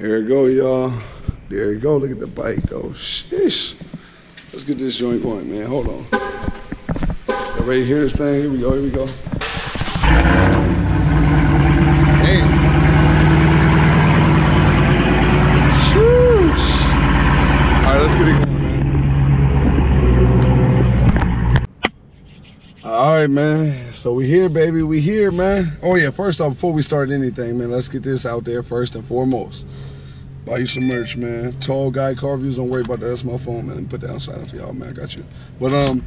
There you go, y'all. There you go. Look at the bike, though. Sheesh. Let's get this joint going, man. Hold on. Y'all ready to hear this thing? Here we go. Here we go. Damn. Sheesh. All right, let's get it going, man. All right, man. So we here, baby. We here, man. Oh yeah. First off, before we start anything, man, let's get this out there first and foremost. Buy you some merch, man. Tall guy car reviews. Don't worry about that. That's my phone, man. Put that silent for y'all, man. I got you. But um,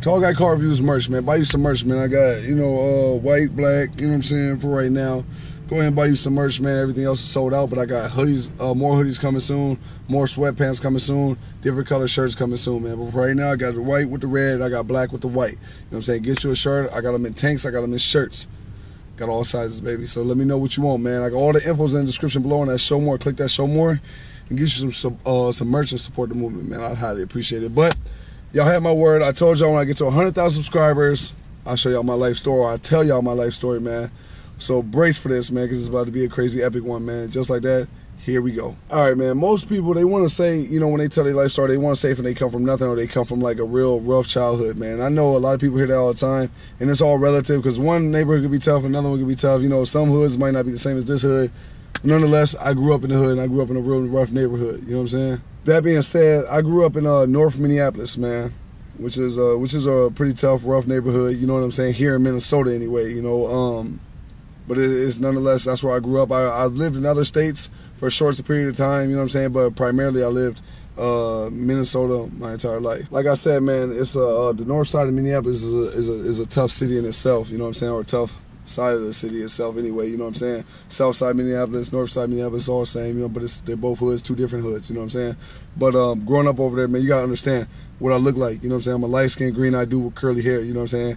tall guy car reviews merch, man. Buy you some merch, man. I got you know uh white, black. You know what I'm saying for right now. Go ahead and buy you some merch, man. Everything else is sold out, but I got hoodies, uh, more hoodies coming soon, more sweatpants coming soon, different color shirts coming soon, man. But right now, I got the white with the red, I got black with the white. You know what I'm saying? Get you a shirt. I got them in tanks, I got them in shirts. Got all sizes, baby. So let me know what you want, man. I got all the infos in the description below on that show more. Click that show more and get you some some, uh, some merch and support the movement, man. I'd highly appreciate it. But y'all have my word. I told y'all when I get to 100,000 subscribers, I'll show y'all my life story. I'll tell y'all my life story, man. So brace for this, man, because it's about to be a crazy epic one, man. Just like that. Here we go. All right, man. Most people they want to say, you know, when they tell their life story, they want to say if they come from nothing or they come from like a real rough childhood, man. I know a lot of people hear that all the time, and it's all relative because one neighborhood could be tough, another one could be tough. You know, some hoods might not be the same as this hood. Nonetheless, I grew up in the hood and I grew up in a real rough neighborhood. You know what I'm saying? That being said, I grew up in uh, North Minneapolis, man, which is uh, which is a pretty tough, rough neighborhood. You know what I'm saying? Here in Minnesota, anyway. You know, um, but it is nonetheless that's where I grew up. I, I lived in other states for a short period of time, you know what I'm saying? But primarily I lived uh, Minnesota my entire life. Like I said, man, it's uh, the north side of Minneapolis is a, is a, is a tough city in itself, you know what I'm saying? Or a tough side of the city itself anyway, you know what I'm saying? South side Minneapolis, north side Minneapolis, all the same, you know, but it's they're both hoods, two different hoods, you know what I'm saying? But um, growing up over there, man, you gotta understand what I look like, you know what I'm saying? I'm a light skinned green eyed dude with curly hair, you know what I'm saying?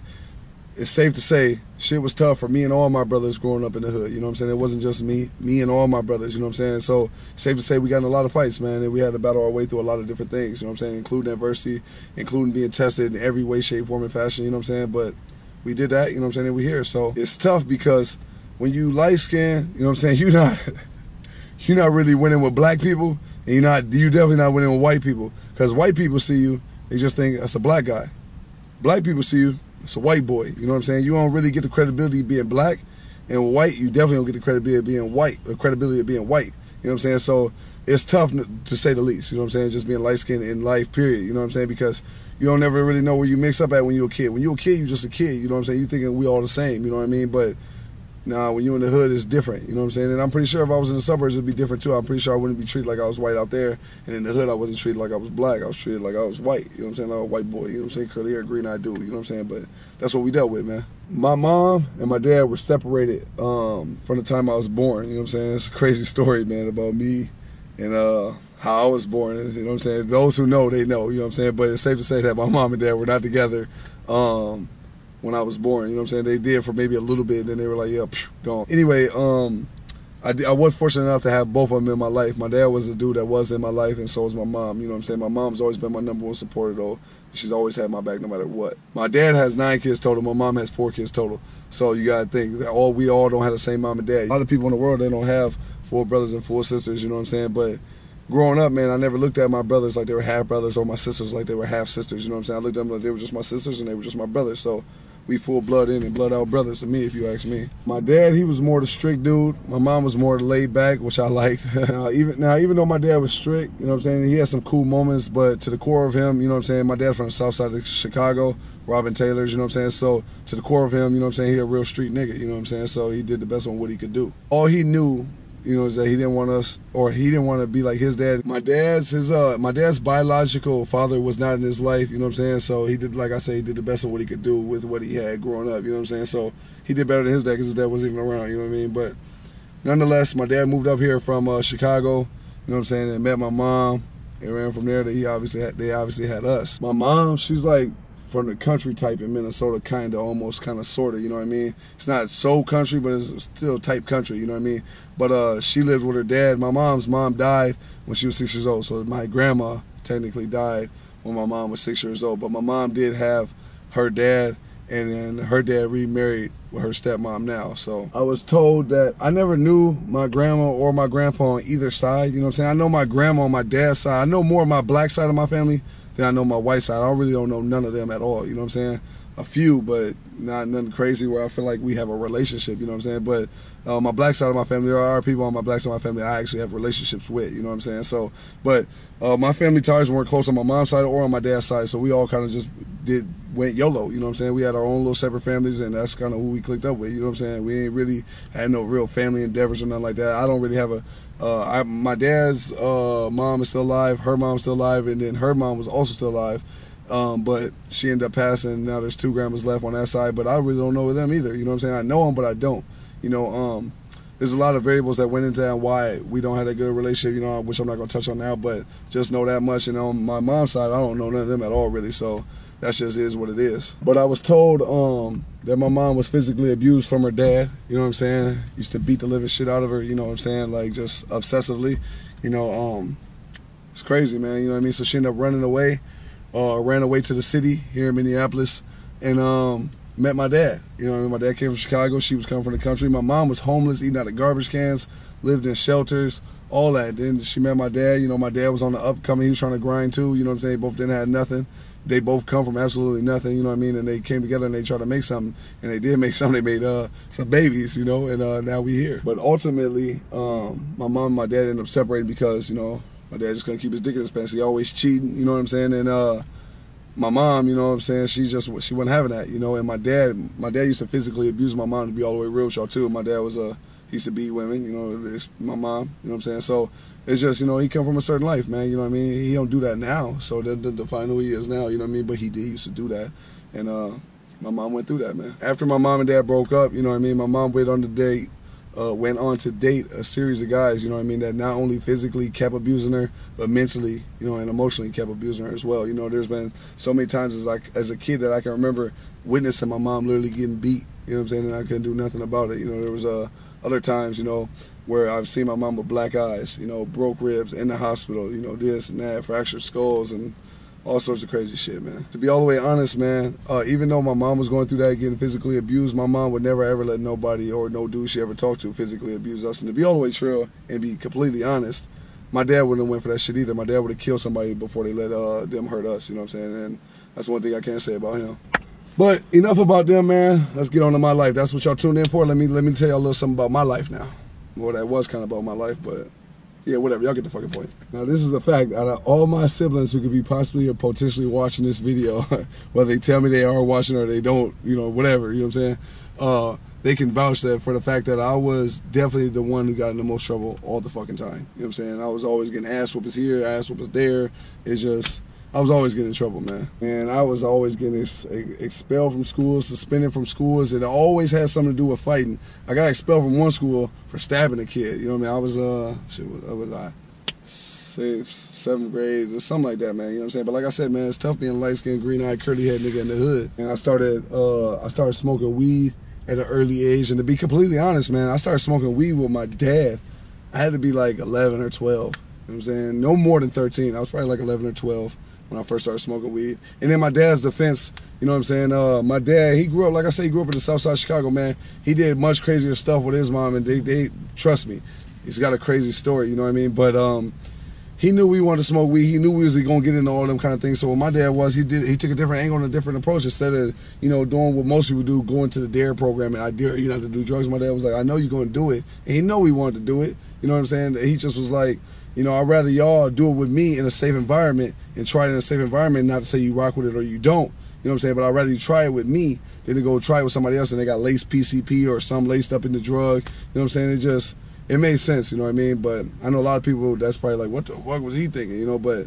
It's safe to say shit was tough for me and all my brothers growing up in the hood. You know what I'm saying? It wasn't just me, me and all my brothers. You know what I'm saying? So safe to say we got in a lot of fights, man, and we had to battle our way through a lot of different things. You know what I'm saying? Including adversity, including being tested in every way, shape, form, and fashion. You know what I'm saying? But we did that. You know what I'm saying? And we here. So it's tough because when you light skin, you know what I'm saying? You're not you're not really winning with black people, and you're not you definitely not winning with white people because white people see you, they just think that's a black guy. Black people see you, it's a white boy. You know what I'm saying? You don't really get the credibility of being black and white. You definitely don't get the credibility of being white, the credibility of being white. You know what I'm saying? So it's tough to say the least. You know what I'm saying? Just being light skinned in life, period. You know what I'm saying? Because you don't never really know where you mix up at when you're a kid. When you're a kid, you're just a kid. You know what I'm saying? You thinking we all the same. You know what I mean? But Nah, when you're in the hood, it's different. You know what I'm saying? And I'm pretty sure if I was in the suburbs, it'd be different too. I'm pretty sure I wouldn't be treated like I was white out there. And in the hood, I wasn't treated like I was black. I was treated like I was white. You know what I'm saying? Like a white boy. You know what I'm saying? Curly hair, green eyed dude. You know what I'm saying? But that's what we dealt with, man. My mom and my dad were separated um, from the time I was born. You know what I'm saying? It's a crazy story, man, about me and uh, how I was born. You know what I'm saying? Those who know, they know. You know what I'm saying? But it's safe to say that my mom and dad were not together. Um, when I was born. You know what I'm saying? They did for maybe a little bit, and then they were like, "Yeah, phew, gone." Anyway, um, I, I was fortunate enough to have both of them in my life. My dad was a dude that was in my life, and so was my mom. You know what I'm saying? My mom's always been my number one supporter, though. She's always had my back no matter what. My dad has nine kids total. My mom has four kids total. So you gotta think all we all don't have the same mom and dad. A lot of people in the world they don't have four brothers and four sisters. You know what I'm saying? But growing up, man, I never looked at my brothers like they were half brothers or my sisters like they were half sisters. You know what I'm saying? I looked at them like they were just my sisters and they were just my brothers. So we full blood in and blood out brothers to me, if you ask me. My dad, he was more the strict dude. My mom was more laid back, which I liked. now, even now, even though my dad was strict, you know what I'm saying, he had some cool moments, but to the core of him, you know what I'm saying, my dad from the south side of Chicago, Robert Taylor's, you know what I'm saying? So to the core of him, you know what I'm saying, he a real street nigga, you know what I'm saying? So he did the best on what he could do. All he knew you know, that he didn't want us, or he didn't want to be like his dad. My dad's his uh, my dad's biological father was not in his life. You know what I'm saying? So he did, like I say, he did the best of what he could do with what he had growing up. You know what I'm saying? So he did better than his dad because his dad wasn't even around. You know what I mean? But nonetheless, my dad moved up here from uh, Chicago. You know what I'm saying? And met my mom. And ran from there. That he obviously had, they obviously had us. My mom, she's like from the country type in Minnesota, kind of, almost, kind of, sort of. You know what I mean? It's not so country, but it's still type country. You know what I mean? But uh, she lived with her dad. My mom's mom died when she was six years old, so my grandma technically died when my mom was six years old. But my mom did have her dad and then her dad remarried with her stepmom now. So I was told that I never knew my grandma or my grandpa on either side. You know what I'm saying? I know my grandma on my dad's side. I know more of my black side of my family than I know my white side. I really don't know none of them at all. You know what I'm saying? A few, but not nothing crazy where I feel like we have a relationship. You know what I'm saying? But uh, my black side of my family, there are people on my black side of my family I actually have relationships with. You know what I'm saying? So, but uh, my family ties weren't close on my mom's side or on my dad's side, so we all kind of just did went YOLO. You know what I'm saying? We had our own little separate families, and that's kind of who we clicked up with. You know what I'm saying? We ain't really had no real family endeavors or nothing like that. I don't really have a. Uh, I, my dad's uh, mom is still alive. Her mom's still alive, and then her mom was also still alive. Um, but she ended up passing. Now there's two grandmas left on that side, but I really don't know them either. You know what I'm saying? I know them, but I don't. You know, um, there's a lot of variables that went into that and why we don't have a good relationship, you know, which I'm not going to touch on now, but just know that much. And on my mom's side, I don't know none of them at all, really. So that just is what it is. But I was told um, that my mom was physically abused from her dad, you know what I'm saying? Used to beat the living shit out of her, you know what I'm saying? Like just obsessively, you know, um, it's crazy, man, you know what I mean? So she ended up running away, uh, ran away to the city here in Minneapolis, and um, met my dad. You know, what I mean? my dad came from Chicago. She was coming from the country. My mom was homeless, eating out of garbage cans, lived in shelters, all that. Then she met my dad. You know, my dad was on the upcoming. He was trying to grind too. You know what I'm saying? Both didn't have nothing. They both come from absolutely nothing. You know what I mean? And they came together and they tried to make something. And they did make something. They made uh, some babies. You know, and uh, now we here. But ultimately, um, my mom and my dad ended up separating because you know my dad just couldn't keep his dick in his pants. He always cheating. You know what I'm saying? And uh, my mom, you know what I'm saying, she just she wasn't having that, you know. And my dad, my dad used to physically abuse my mom to be all the way real with y'all too. My dad was a used to beat women, you know. It's my mom, you know what I'm saying. So it's just you know he come from a certain life, man. You know what I mean. He don't do that now, so that doesn't define who he is now. You know what I mean. But he did he used to do that, and uh, my mom went through that, man. After my mom and dad broke up, you know what I mean. My mom went on the date uh, went on to date a series of guys, you know what I mean, that not only physically kept abusing her, but mentally, you know, and emotionally kept abusing her as well. You know, there's been so many times as like as a kid that I can remember witnessing my mom literally getting beat, you know what I'm saying, and I couldn't do nothing about it. You know, there was uh, other times, you know, where I've seen my mom with black eyes, you know, broke ribs in the hospital, you know, this and that, fractured skulls and all sorts of crazy shit, man. To be all the way honest, man, uh, even though my mom was going through that, getting physically abused, my mom would never ever let nobody or no dude she ever talked to physically abuse us. And to be all the way true and be completely honest, my dad wouldn't have went for that shit either. My dad would have killed somebody before they let uh, them hurt us. You know what I'm saying? And that's one thing I can't say about him. But enough about them, man. Let's get on to my life. That's what y'all tuned in for. Let me let me tell y'all a little something about my life now. Well, that was kind of about my life, but yeah, whatever. Y'all get the fucking point. Now, this is a fact. Out of all my siblings who could be possibly or potentially watching this video, whether they tell me they are watching or they don't, you know, whatever, you know what I'm saying? Uh, they can vouch that for the fact that I was definitely the one who got in the most trouble all the fucking time. You know what I'm saying? I was always getting ass whoopers here, ass whoopers there. It's just I was always getting in trouble, man. And I was always getting ex expelled from schools, suspended from schools. It always had something to do with fighting. I got expelled from one school for stabbing a kid. You know what I mean? I was, uh, shit, what was I? Sixth, seventh grade, or something like that, man. You know what I'm saying? But like I said, man, it's tough being light skinned, green eyed, curly head nigga in the hood. And I started, uh, I started smoking weed at an early age. And to be completely honest, man, I started smoking weed with my dad. I had to be like 11 or 12. You know what I'm saying? No more than 13. I was probably like 11 or 12 when I first started smoking weed. And in my dad's defense, you know what I'm saying? Uh, my dad, he grew up, like I say, he grew up in the south side of Chicago, man. He did much crazier stuff with his mom, and they, they trust me, he's got a crazy story, you know what I mean? But um, he knew we wanted to smoke weed. He knew we was going to get into all them kind of things. So what my dad was, he did, he took a different angle and a different approach. Instead of, you know, doing what most people do, going to the DARE program and I dare you not to do drugs. My dad was like, I know you're going to do it. And he know we wanted to do it. You know what I'm saying? He just was like, you know, I'd rather y'all do it with me in a safe environment and try it in a safe environment, not to say you rock with it or you don't. You know what I'm saying? But I'd rather you try it with me than to go try it with somebody else and they got laced PCP or some laced up in the drug. You know what I'm saying? It just, it made sense, you know what I mean? But I know a lot of people that's probably like, what the fuck was he thinking, you know? But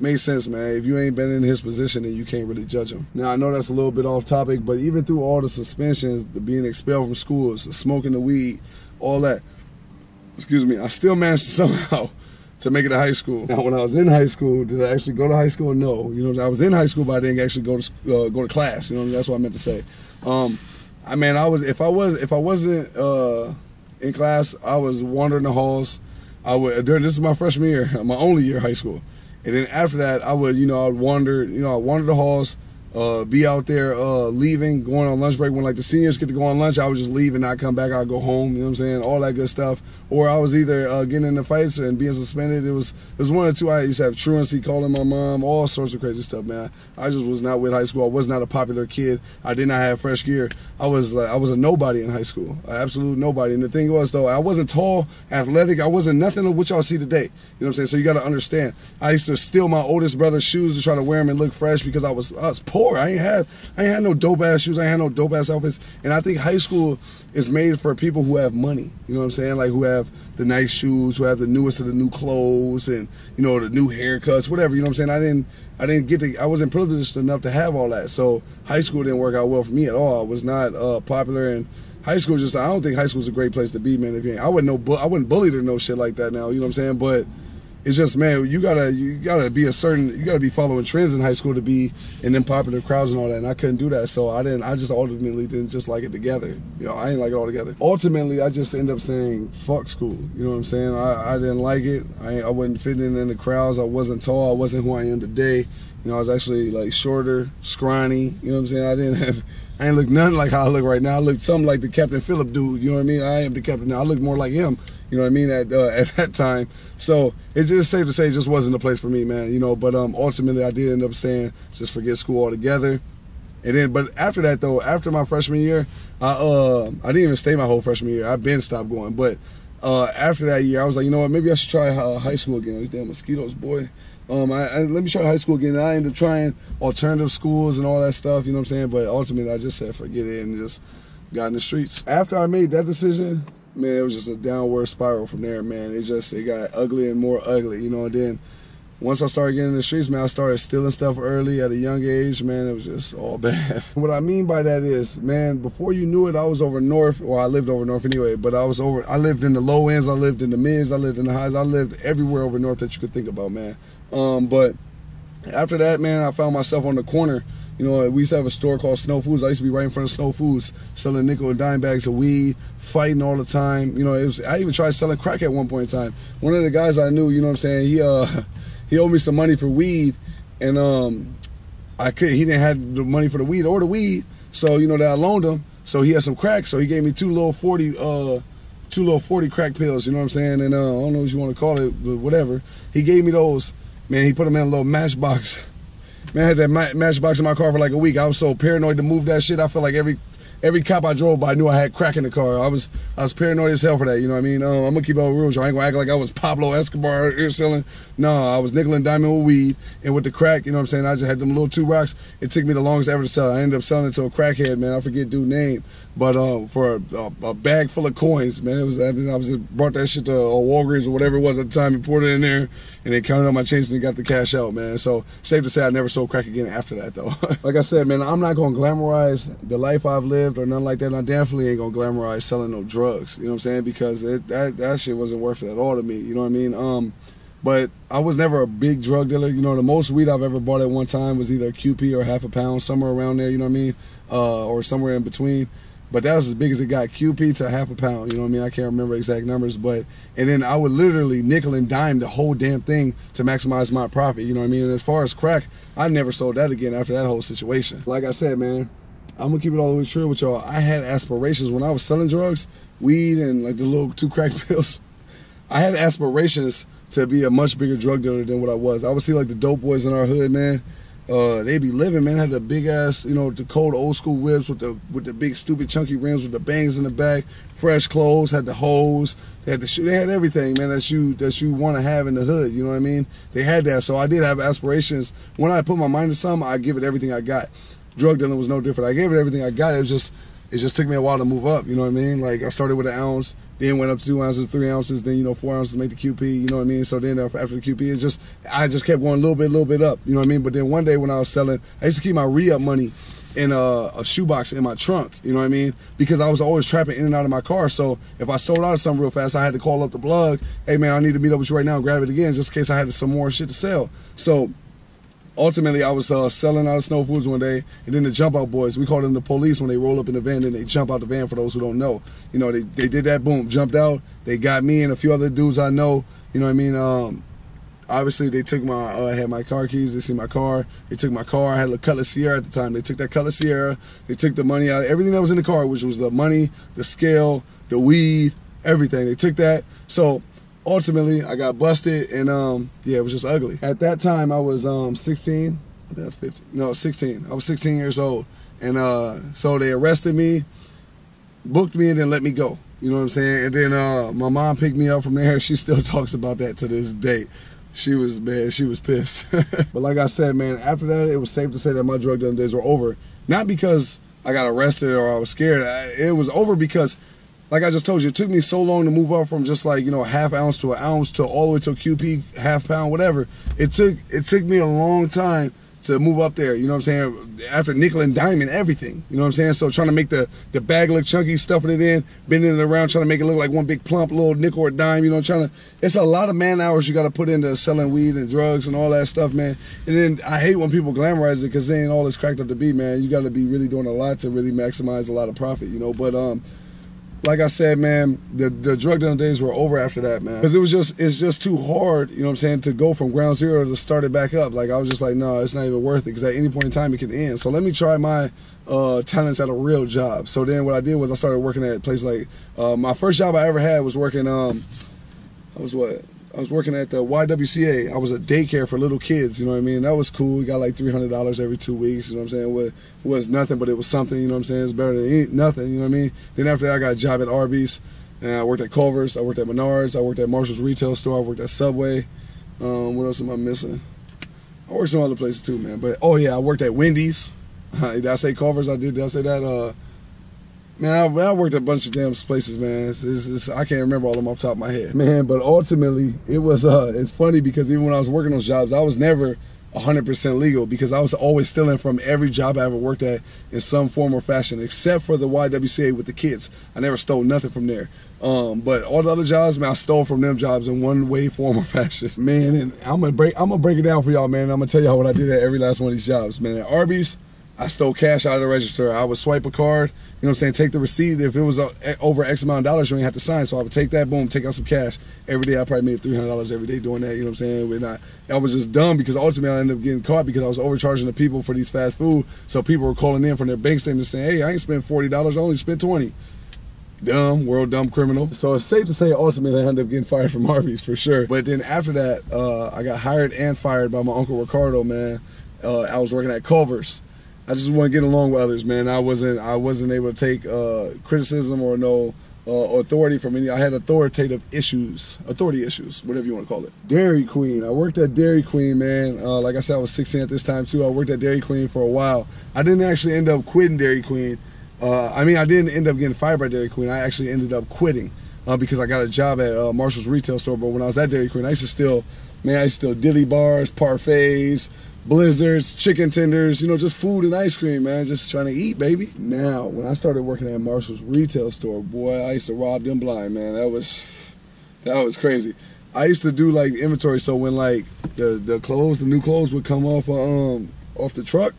made sense, man. If you ain't been in his position, then you can't really judge him. Now I know that's a little bit off topic, but even through all the suspensions, the being expelled from schools, the smoking the weed, all that, excuse me, I still managed to somehow to make it to high school. Now, when I was in high school, did I actually go to high school? No. You know, I was in high school, but I didn't actually go to uh, go to class. You know, that's what I meant to say. Um, I mean, I was if I was if I wasn't uh, in class, I was wandering the halls. I would during this is my freshman year, my only year of high school, and then after that, I would you know I'd wander you know I wander the halls, uh, be out there uh, leaving, going on lunch break. When like the seniors get to go on lunch, I would just leave and not come back. I'd go home. You know what I'm saying? All that good stuff. Or I was either uh, getting into fights and being suspended. It was was one or two. I used to have truancy, calling my mom, all sorts of crazy stuff, man. I just was not with high school. I was not a popular kid. I did not have fresh gear. I was like I was a nobody in high school, absolute nobody. And the thing was though, I wasn't tall, athletic. I wasn't nothing of what y'all see today. You know what I'm saying? So you got to understand. I used to steal my oldest brother's shoes to try to wear them and look fresh because I was I was poor. I ain't have I ain't had no dope ass shoes. I ain't had no dope ass outfits. And I think high school is made for people who have money. You know what I'm saying? Like who have the nice shoes, who have the newest of the new clothes, and you know the new haircuts, whatever. You know what I'm saying? I didn't I didn't get to I wasn't privileged enough to have all that. So high school didn't work out well for me at all. I was not uh, popular and high school just I don't think high school is a great place to be, man. If you ain't, I wouldn't know I wouldn't bully or no shit like that now. You know what I'm saying? But it's just man, you gotta you gotta be a certain you gotta be following trends in high school to be in them popular crowds and all that. And I couldn't do that, so I didn't. I just ultimately didn't just like it together. You know, I didn't like it all together. Ultimately, I just end up saying fuck school. You know what I'm saying? I, I didn't like it. I I wasn't fitting in the crowds. I wasn't tall. I wasn't who I am today. You know, I was actually like shorter, scrawny. You know what I'm saying? I didn't have. I ain't look nothing like how I look right now. I look something like the Captain Phillip dude. You know what I mean? I am the captain now. I look more like him. You know what I mean? At uh, at that time, so it's just safe to say it just wasn't a place for me, man. You know, but um, ultimately I did end up saying just forget school altogether. And then, but after that though, after my freshman year, I uh, I didn't even stay my whole freshman year. I've been stopped going, but uh, after that year, I was like, you know what? Maybe I should try uh, high school again. These damn mosquitoes, boy. Um, I, I, let me try high school again. I ended up trying alternative schools and all that stuff. You know what I'm saying? But ultimately, I just said forget it and just got in the streets. After I made that decision, man, it was just a downward spiral from there, man. It just it got ugly and more ugly, you know. And then once I started getting in the streets, man, I started stealing stuff early at a young age, man. It was just all bad. what I mean by that is, man, before you knew it, I was over north. Well, I lived over north anyway, but I was over. I lived in the low ends, I lived in the mids, I lived in the highs, I lived everywhere over north that you could think about, man. Um, but after that, man, I found myself on the corner. You know, we used to have a store called Snow Foods. I used to be right in front of Snow Foods, selling nickel and dime bags of weed, fighting all the time. You know, it was, I even tried selling crack at one point in time. One of the guys I knew, you know what I'm saying, he uh he owed me some money for weed and um I could he didn't have the money for the weed or the weed. So, you know, that I loaned him. So he had some crack, so he gave me two little 40 uh two little 40 crack pills, you know what I'm saying? And uh, I don't know what you want to call it, but whatever. He gave me those. Man, he put them in a little matchbox. Man, I had that matchbox in my car for like a week. I was so paranoid to move that shit. I felt like every every cop I drove by knew I had crack in the car. I was I was paranoid as hell for that. You know what I mean? Um, I'm gonna keep all rules. I ain't gonna act like I was Pablo Escobar here selling. No, I was nickel and diamond with weed and with the crack. You know what I'm saying? I just had them little two rocks. It took me the longest ever to sell. I ended up selling it to a crackhead, man. I forget dude name, but um, for a, a, bag full of coins, man. It was I, mean, I was brought that shit to a Walgreens or whatever it was at the time and poured it in there, and they counted on my change and they got the cash out, man. So safe to say I never sold crack again after that though. like I said, man, I'm not gonna glamorize the life I've lived or nothing like that. I definitely ain't gonna glamorize selling no drugs. You know what I'm saying? Because it, that that shit wasn't worth it at all to me. You know what I mean? Um, but I was never a big drug dealer. You know, the most weed I've ever bought at one time was either a QP or half a pound, somewhere around there. You know what I mean? Uh, or somewhere in between. But that was as big as it got. QP to half a pound. You know what I mean? I can't remember exact numbers, but and then I would literally nickel and dime the whole damn thing to maximize my profit. You know what I mean? And as far as crack, I never sold that again after that whole situation. Like I said, man, I'm gonna keep it all the way true with y'all. I had aspirations when I was selling drugs, weed, and like the little two crack pills. I had aspirations to be a much bigger drug dealer than what I was. I would see like the dope boys in our hood, man. Uh, they be living, man. Had the big ass, you know, the cold old school whips with the with the big stupid chunky rims with the bangs in the back, fresh clothes, had the hose, they had the shoe, they had everything, man. That you that you want to have in the hood. You know what I mean? They had that, so I did have aspirations. When I put my mind to something, I give it everything I got. Drug dealing was no different. I gave it everything I got. It was just it just took me a while to move up. You know what I mean? Like I started with an ounce, then went up two ounces, three ounces, then you know four ounces to make the QP. You know what I mean? So then uh, after the QP, it's just I just kept going a little bit, a little bit up. You know what I mean? But then one day when I was selling, I used to keep my re-up money in a, a shoebox in my trunk. You know what I mean? Because I was always trapping in and out of my car. So if I sold out of something real fast, I had to call up the plug. Hey man, I need to meet up with you right now grab it again, just in case I had some more shit to sell. So ultimately I was uh, selling out of Snow Foods one day, and then the jump out boys, we called them the police when they roll up in the van and they jump out the van for those who don't know. You know, they, they did that, boom, jumped out. They got me and a few other dudes I know, you know what I mean? Um, obviously they took my uh, I had my car keys. They see my car. They took my car. I had a Cutlass Ciera at the time. They took that Cutlass Ciera. They took the money out. Everything that was in the car, which was the money, the scale, the weed, everything. They took that. So ultimately, I got busted, and um, yeah, it was just ugly. At that time, I was um 16. I think I was 15. No, 16. I was 16 years old, and uh, so they arrested me, booked me, and then let me go. You know what I'm saying? And then uh, my mom picked me up from there. She still talks about that to this day. She was man, she was pissed. but like I said, man, after that, it was safe to say that my drug dealing days were over. Not because I got arrested or I was scared. It was over because, like I just told you, it took me so long to move up from just like you know half ounce to an ounce to all the way to a QP, half pound, whatever. It took it took me a long time to move up there. You know what I'm saying? After nickel and diamond, everything. You know what I'm saying? So trying to make the, the bag look chunky, stuffing it in, bending it around, trying to make it look like one big plump little nickel or dime. You know, trying to. It's a lot of man hours you got to put into selling weed and drugs and all that stuff, man. And then I hate when people glamorize it because they ain't all it's cracked up to be, man. You got to be really doing a lot to really maximize a lot of profit, you know. But um, like I said, man, the, the drug dealing days were over after that, man. Because it was just it's just too hard, you know what I'm saying, to go from ground zero to start it back up. Like I was just like, no, it's not even worth it because at any point in time it can end. So let me try my uh, talents at a real job. So then what I did was I started working at places like uh, my first job I ever had was working. Um, I was what I was working at the YWCA. I was a daycare for little kids, you know what I mean? That was cool. We got like $300 every two weeks, you know what I'm saying? It was nothing, but it was something, you know what I'm saying? It's better than nothing, you know what I mean? Then after that, I got a job at Arby's, and I worked at Culver's, I worked at Menards, I worked at Marshall's retail store, I worked at Subway. Um, what else am I missing? I worked some other places too, man. But, oh yeah, I worked at Wendy's. did I say Culver's? I did. Did I say that? Uh, Man, I, I, worked at a bunch of damn places, man. It's, it's, it's, I can't remember all of them off the top of my head, man. But ultimately, it was. Uh, it's funny because even when I was working those jobs, I was never 100% legal because I was always stealing from every job I ever worked at in some form or fashion, except for the YWCA with the kids. I never stole nothing from there. Um, but all the other jobs, man, I stole from them jobs in one way, form, or fashion. Man, and I'm gonna break. I'm gonna break it down for y'all, man. I'm gonna tell y'all what I did at every last one of these jobs, man. At Arby's. I stole cash out of the register. I would swipe a card, you know what I'm saying, take the receipt. If it was a, over X amount of dollars, you only have to sign. So I would take that, boom, take out some cash. Every day I probably made $300 every day doing that, you know what I'm saying? And I, I was just dumb because ultimately I ended up getting caught because I was overcharging the people for these fast food. So people were calling in from their bank statements saying, hey, I ain't spent $40, I only spent 20 dumb, world dumb criminal. So it's safe to say ultimately I ended up getting fired from Arby's for sure. But then after that, uh, I got hired and fired by my uncle Ricardo, man. Uh, I was working at Culver's. I just want to get along with others, man. I wasn't I wasn't able to take uh, criticism or no uh, authority from any. I had authoritative issues, authority issues, whatever you want to call it. Dairy Queen. I worked at Dairy Queen, man. Uh, like I said, I was 16 at this time too. I worked at Dairy Queen for a while. I didn't actually end up quitting Dairy Queen. Uh, I mean, I didn't end up getting fired by Dairy Queen. I actually ended up quitting uh, because I got a job at uh, Marshall's retail store. But when I was at Dairy Queen, I used to steal, man, I used to steal dilly bars, parfaits, blizzards, chicken tenders, you know, just food and ice cream, man. Just trying to eat, baby. Now, when I started working at Marshall's retail store, boy, I used to rob them blind, man. That was that was crazy. I used to do like inventory, so when like the the clothes, the new clothes would come off um off the truck,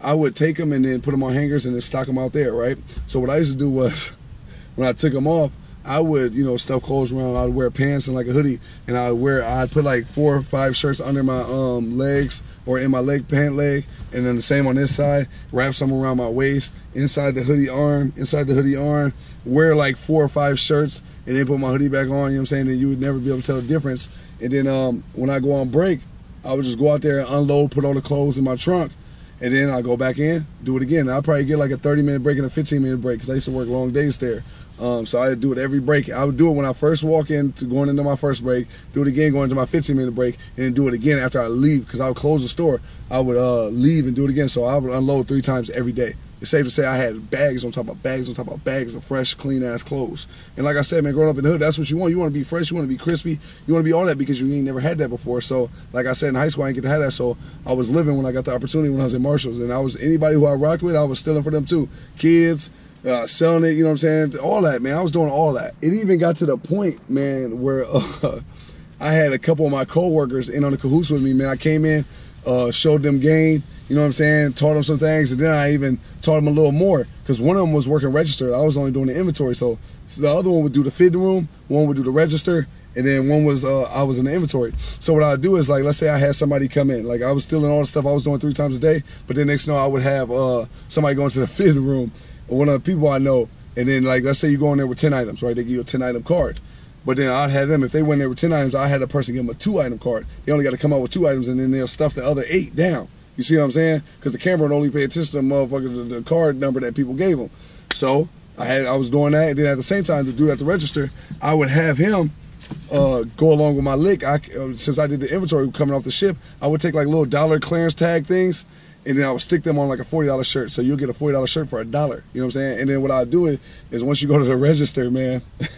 I would take them and then put them on hangers and then stock them out there, right? So what I used to do was when I took them off, I would, you know, stuff clothes around. I'd wear pants and like a hoodie, and I'd wear, I'd put like four or five shirts under my um, legs or in my leg pant leg, and then the same on this side. Wrap some around my waist, inside the hoodie arm, inside the hoodie arm. Wear like four or five shirts, and then put my hoodie back on. You know what I'm saying? Then you would never be able to tell the difference. And then um, when I go on break, I would just go out there and unload, put all the clothes in my trunk, and then I go back in, do it again. I'll probably get like a 30 minute break and a 15 minute break because I used to work long days there. Um, so I do it every break. I would do it when I first walk in to going into my first break, do it again going into my 15 minute break, and then do it again after I leave because I would close the store. I would uh, leave and do it again. So I would unload three times every day. It's safe to say I had bags on top of bags on top of bags of fresh, clean ass clothes. And like I said, man, growing up in the hood, that's what you want. You want to be fresh, you want to be crispy, you want to be all that because you ain't never had that before. So, like I said, in high school, I didn't get to have that. So I was living when I got the opportunity when I was in Marshalls. And I was anybody who I rocked with, I was stealing for them too. Kids, uh, selling it, you know what I'm saying? All that, man. I was doing all that. It even got to the point, man, where uh, I had a couple of my coworkers in on the cahoots with me, man. I came in, uh, showed them game, you know what I'm saying? Taught them some things, and then I even taught them a little more because one of them was working registered. I was only doing the inventory, so, so the other one would do the fitting room, one would do the register, and then one was uh, I was in the inventory. So what I would do is like, let's say I had somebody come in, like I was stealing all the stuff I was doing three times a day, but then next know I would have uh, somebody going to the fitting room, one of the people I know, and then like let's say you go in there with ten items, right? They give you a ten item card. But then I'd have them if they went there with ten items, I had a person give them a two item card. They only got to come out with two items, and then they'll stuff the other eight down. You see what I'm saying? Because the camera would only pay attention to the motherfucker the, the card number that people gave them. So I had I was doing that, and then at the same time to do it at the register, I would have him uh, go along with my lick. I uh, since I did the inventory coming off the ship, I would take like little dollar clearance tag things, and then I would stick them on like a forty dollar shirt. So you'll get a forty dollar shirt for a dollar. You know what I'm saying? And then what I do is, is once you go to the register, man.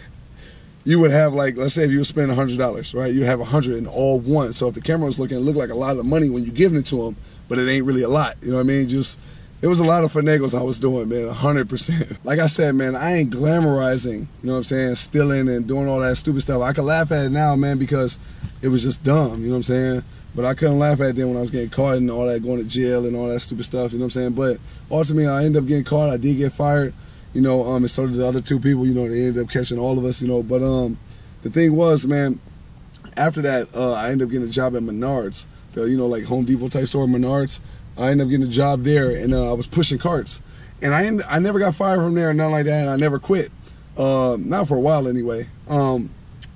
you would have like let's say if you were spending hundred dollars, right? You have a hundred in all one. So if the camera was looking, it looked like a lot of money when you giving it to them, but it ain't really a lot. You know what I mean? Just it was a lot of finagles I was doing, man, 100%. Like I said, man, I ain't glamorizing, you know what I'm saying, stealing and doing all that stupid stuff. I can laugh at it now, man, because it was just dumb, you know what I'm saying? But I couldn't laugh at it then when I was getting caught and all that, going to jail and all that stupid stuff, you know what I'm saying? But ultimately, I ended up getting caught. I did get fired, you know, um, and so did the other two people, you know, they ended up catching all of us, you know. But um, the thing was, man, after that, uh, I ended up getting a job at Menards, the, you know, like Home Depot type store, Menards. I ended up getting a job there, and uh, I was pushing carts. And I ended, I never got fired from there, nothing like that. And I never quit, uh, not for a while anyway. Um,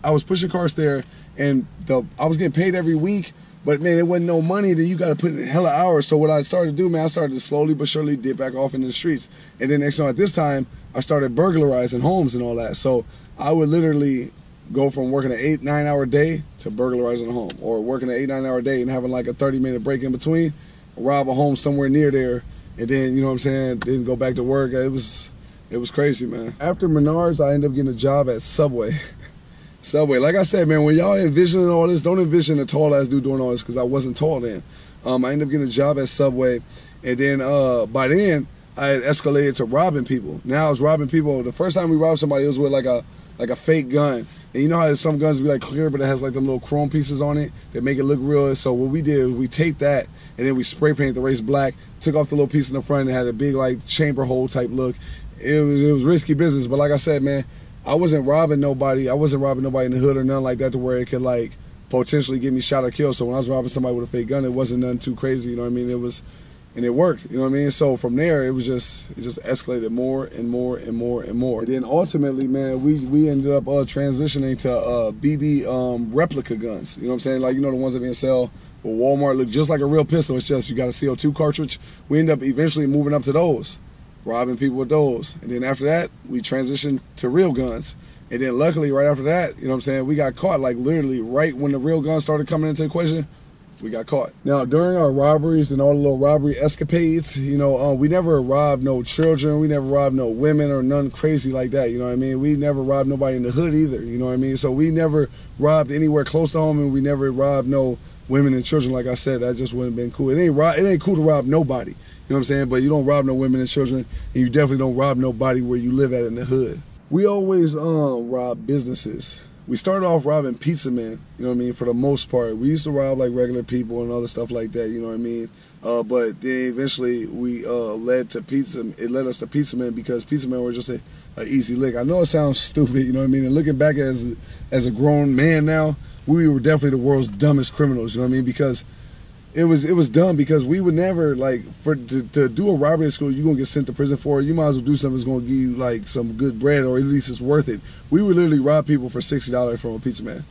I was pushing carts there, and the I was getting paid every week. But man, it wasn't no money. Then you got to put in hella hours. So what I started to do, man, I started to slowly but surely dip back off into the streets. And then next time, at this time, I started burglarizing homes and all that. So I would literally go from working an eight nine hour day to burglarizing a home, or working an eight nine hour day and having like a 30 minute break in between rob a home somewhere near there, and then you know what I'm saying, then go back to work. It was it was crazy, man. After Menards, I ended up getting a job at Subway. Subway, like I said, man, when y'all envisioning all this, don't envision a tall ass dude doing all this because I wasn't tall then. Um, I ended up getting a job at Subway, and then uh, by then I had escalated to robbing people. Now I was robbing people. The first time we robbed somebody, it was with like a like a fake gun. And you know how some guns be like clear, but it has like them little chrome pieces on it that make it look real. So what we did was we taped that, and then we spray painted the race black, took off the little piece in the front, and had a big like chamber hole type look. It was, it was risky business, but like I said, man, I wasn't robbing nobody. I wasn't robbing nobody in the hood or nothing like that to where it could like potentially get me shot or killed. So when I was robbing somebody with a fake gun, it wasn't nothing too crazy. You know what I mean? It was and it worked. You know what I mean? So from there, it was just it just escalated more and more and more and more. And then ultimately, man, we we ended up uh, transitioning to uh, BB um, replica guns. You know what I'm saying? Like you know the ones that being sell well, Walmart look just like a real pistol. It's just you got a CO2 cartridge. We end up eventually moving up to those, robbing people with those. And then after that, we transitioned to real guns. And then luckily, right after that, you know what I'm saying, we got caught like literally right when the real guns started coming into equation we got caught. Now, during our robberies and all the little robbery escapades, you know, uh, we never robbed no children. We never robbed no women or none crazy like that. You know what I mean? We never robbed nobody in the hood either. You know what I mean? So we never robbed anywhere close to home, and we never robbed no women and children. Like I said, that just wouldn't have been cool. It ain't it ain't cool to rob nobody. You know what I'm saying? But you don't rob no women and children, and you definitely don't rob nobody where you live at in the hood. We always um, rob businesses we started off robbing pizza men, you know what I mean, for the most part. We used to rob like regular people and other stuff like that, you know what I mean? Uh, but then eventually we uh, led to pizza. It led us to pizza men because pizza men were just a, a, easy lick. I know it sounds stupid, you know what I mean? And looking back as as a grown man now, we were definitely the world's dumbest criminals, you know what I mean? Because it was it was dumb because we would never like for to, to do a robbery at school you're gonna get sent to prison for it. You might as well do something that's gonna give you like some good bread or at least it's worth it. We would literally rob people for $60 from a pizza man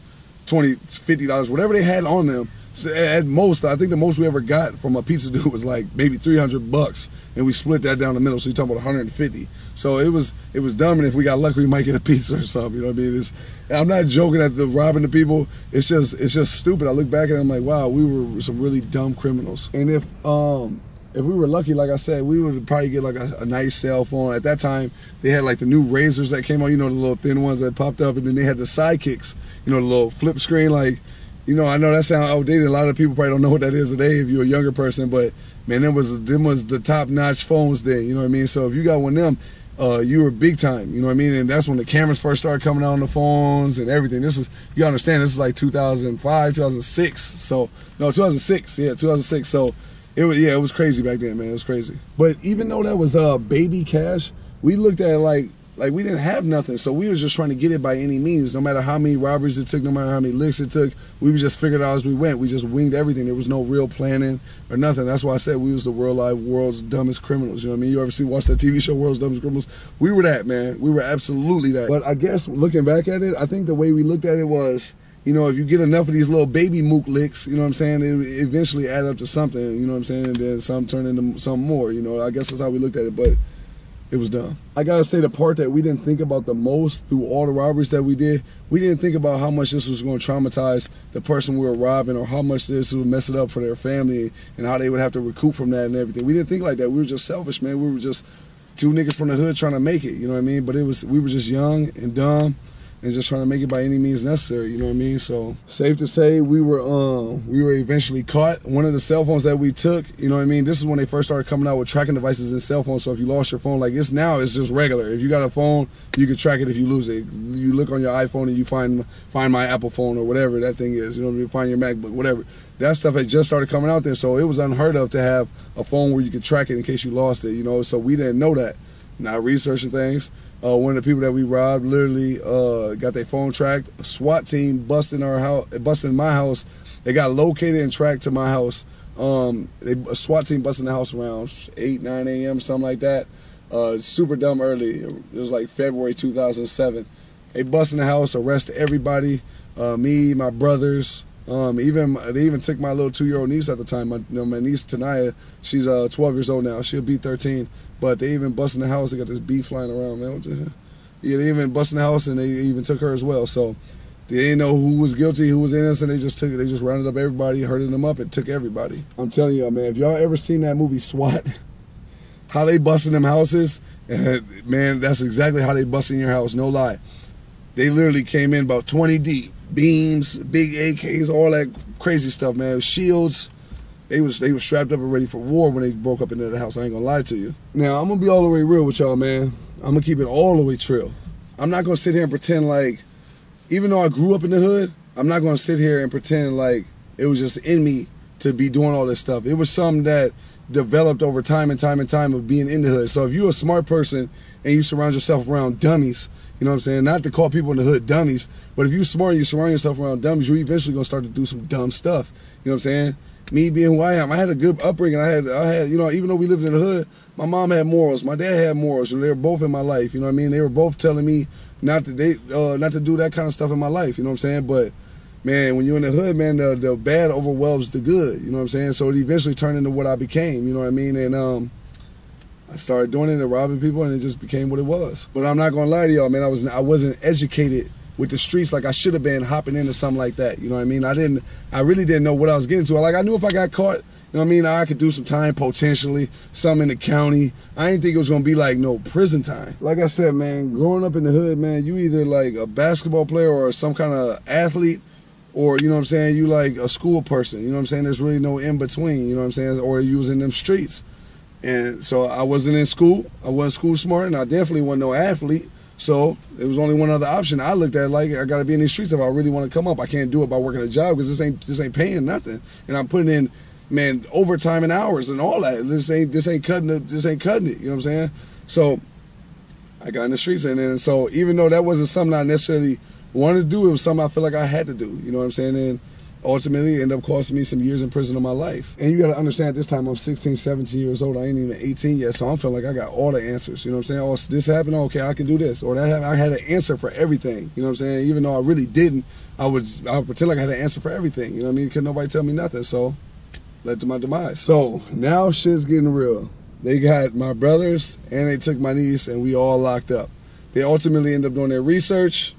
20 $50 whatever they had on them so at most, I think the most we ever got from a pizza dude was like maybe 300 bucks, and we split that down the middle. So you're talking about 150. So it was it was dumb, and if we got lucky, we might get a pizza or something. You know what I mean? It's, I'm not joking at the robbing the people. It's just it's just stupid. I look back at it and I'm like, wow, we were some really dumb criminals. And if um if we were lucky, like I said, we would probably get like a, a, nice cell phone. At that time, they had like the new Razrs that came out, you know, the little thin ones that popped up, and then they had the sidekicks, you know, the little flip screen, like you know, I know that sounds outdated. A lot of people probably don't know what that is today if you're a younger person, but man, them was them was the top notch phones then. You know what I mean? So if you got one of them, uh, you were big time. You know what I mean? And that's when the cameras first started coming out on the phones and everything. This is you understand? This is like 2005, 2006. So no, 2006. Yeah, 2006. So it was yeah, it was crazy back then, man. It was crazy. But even though that was uh baby cash, we looked at like like we didn't have nothing, so we was just trying to get it by any means. No matter how many robberies it took, no matter how many licks it took, we was just figured out as we went. We just winged everything. There was no real planning or nothing. That's why I said we was the world live world's dumbest criminals. You know what I mean? You ever see watch that TV show World's Dumbest Criminals? We were that man. We were absolutely that. But I guess looking back at it, I think the way we looked at it was. You know, if you get enough of these little baby mook licks, you know what I'm saying, it eventually add up to something, you know what I'm saying, and then some turn into something more, you know. I guess that's how we looked at it. But it was dumb. I gotta say the part that we didn't think about the most through all the robberies that we did, we didn't think about how much this was going to traumatize the person we were robbing or how much this would mess it up for their family and how they would have to recoup from that and everything. We didn't think like that. We were just selfish, man. We were just two niggas from the hood trying to make it, you know what I mean? But it was we were just young and dumb and just trying to make it by any means necessary. You know what I mean? So safe to say, we were um we were eventually caught. One of the cell phones that we took, you know what I mean? This is when they first started coming out with tracking devices in cell phones. So if you lost your phone, like it's now, it's just regular. If you got a phone, you can track it if you lose it. You look on your iPhone and you find find my Apple phone or whatever that thing is. You know what I mean? Find your MacBook, whatever. That stuff had just started coming out there, so it was unheard of to have a phone where you could track it in case you lost it. You know, so we didn't know that. Now researching things. Uh, one of the people that we robbed literally uh, got their phone tracked. A SWAT team busting our house, busted my house. They got located and tracked to my house. Um, they, a SWAT team busting the house around 8, 9 a.m., something like that. Uh, super dumb early. It was like February 2007. They busted the house, arrested everybody. Uh, me, my brothers, um, even they even took my little two-year-old niece at the time. My, you know, my niece Tanaya, she's uh 12 years old now. She'll be 13. But they even busting the house. They got this beef flying around, man. What the Yeah, they even busting the house and they even took her as well. So they didn't know who was guilty, who was innocent. They just took They just rounded up everybody, herded them up, and took everybody. I'm telling y'all, man. If y'all ever seen that movie SWAT, how they busting them houses, man, that's exactly how they busting your house. No lie. They literally came in about 20 deep beams, big AKs, all that crazy stuff, man. Shields. They was they was strapped up and ready for war when they broke up into the house. I ain't gonna lie to you. Now I'm gonna be all the way real with y'all, man. I'm gonna keep it all the way trill. I'm not gonna sit here and pretend like, even though I grew up in the hood, I'm not gonna sit here and pretend like it was just in me to be doing all this stuff. It was something that developed over time and time and time of being in the hood. So if you're a smart person and you surround yourself around dummies, you know what I'm saying? Not to call people in the hood dummies, but if you're smart and you surround yourself around dummies, you're eventually gonna start to do some dumb stuff. You know what I'm saying? Me being who I am, I had a good upbringing. I had, I had, you know, even though we lived in the hood, my mom had morals, my dad had morals, and they were both in my life. You know what I mean? They were both telling me not to they, uh, not to do that kind of stuff in my life. You know what I'm saying? But man, when you're in the hood, man, the, the bad overwhelms the good. You know what I'm saying? So it eventually turned into what I became. You know what I mean? And um, I started doing it and robbing people, and it just became what it was. But I'm not gonna lie to y'all, man. I was I wasn't educated with the streets like I should have been hopping into something like that. You know what I mean? I didn't. I really didn't know what I was getting to. Like I knew if I got caught, you know what I mean, I could do some time potentially, some in the county. I didn't think it was gonna be like no prison time. Like I said, man, growing up in the hood, man, you either like a basketball player or some kind of athlete or you know what I'm saying, you like a school person. You know what I'm saying? There's really no in between. You know what I'm saying? Or you was in them streets. And so I wasn't in school. I wasn't school smart, and I definitely wasn't no athlete. So it was only one other option. I looked at like I got to be in these streets if I really want to come up. I can't do it by working a job because this ain't this ain't paying nothing, and I'm putting in man overtime and hours and all that. This ain't this ain't cutting it. This ain't cutting it. You know what I'm saying? So I got in the streets, and then so even though that wasn't something I necessarily wanted to do, it was something I feel like I had to do. You know what I'm saying? And ultimately end up costing me some years in prison of my life. And you got to understand this time I'm 16, 17 years old. I ain't even 18 yet, so I'm feeling like I got all the answers. You know what I'm saying? Oh, this happened. Oh, okay, I can do this. Or that happened. I had an answer for everything. You know what I'm saying? Even though I really didn't, I would I would pretend like I had an answer for everything. You know what I mean? Because nobody tell me nothing. So led to my demise. So now shit's getting real. They got my brothers and they took my niece and we all locked up. They ultimately ended up doing their research,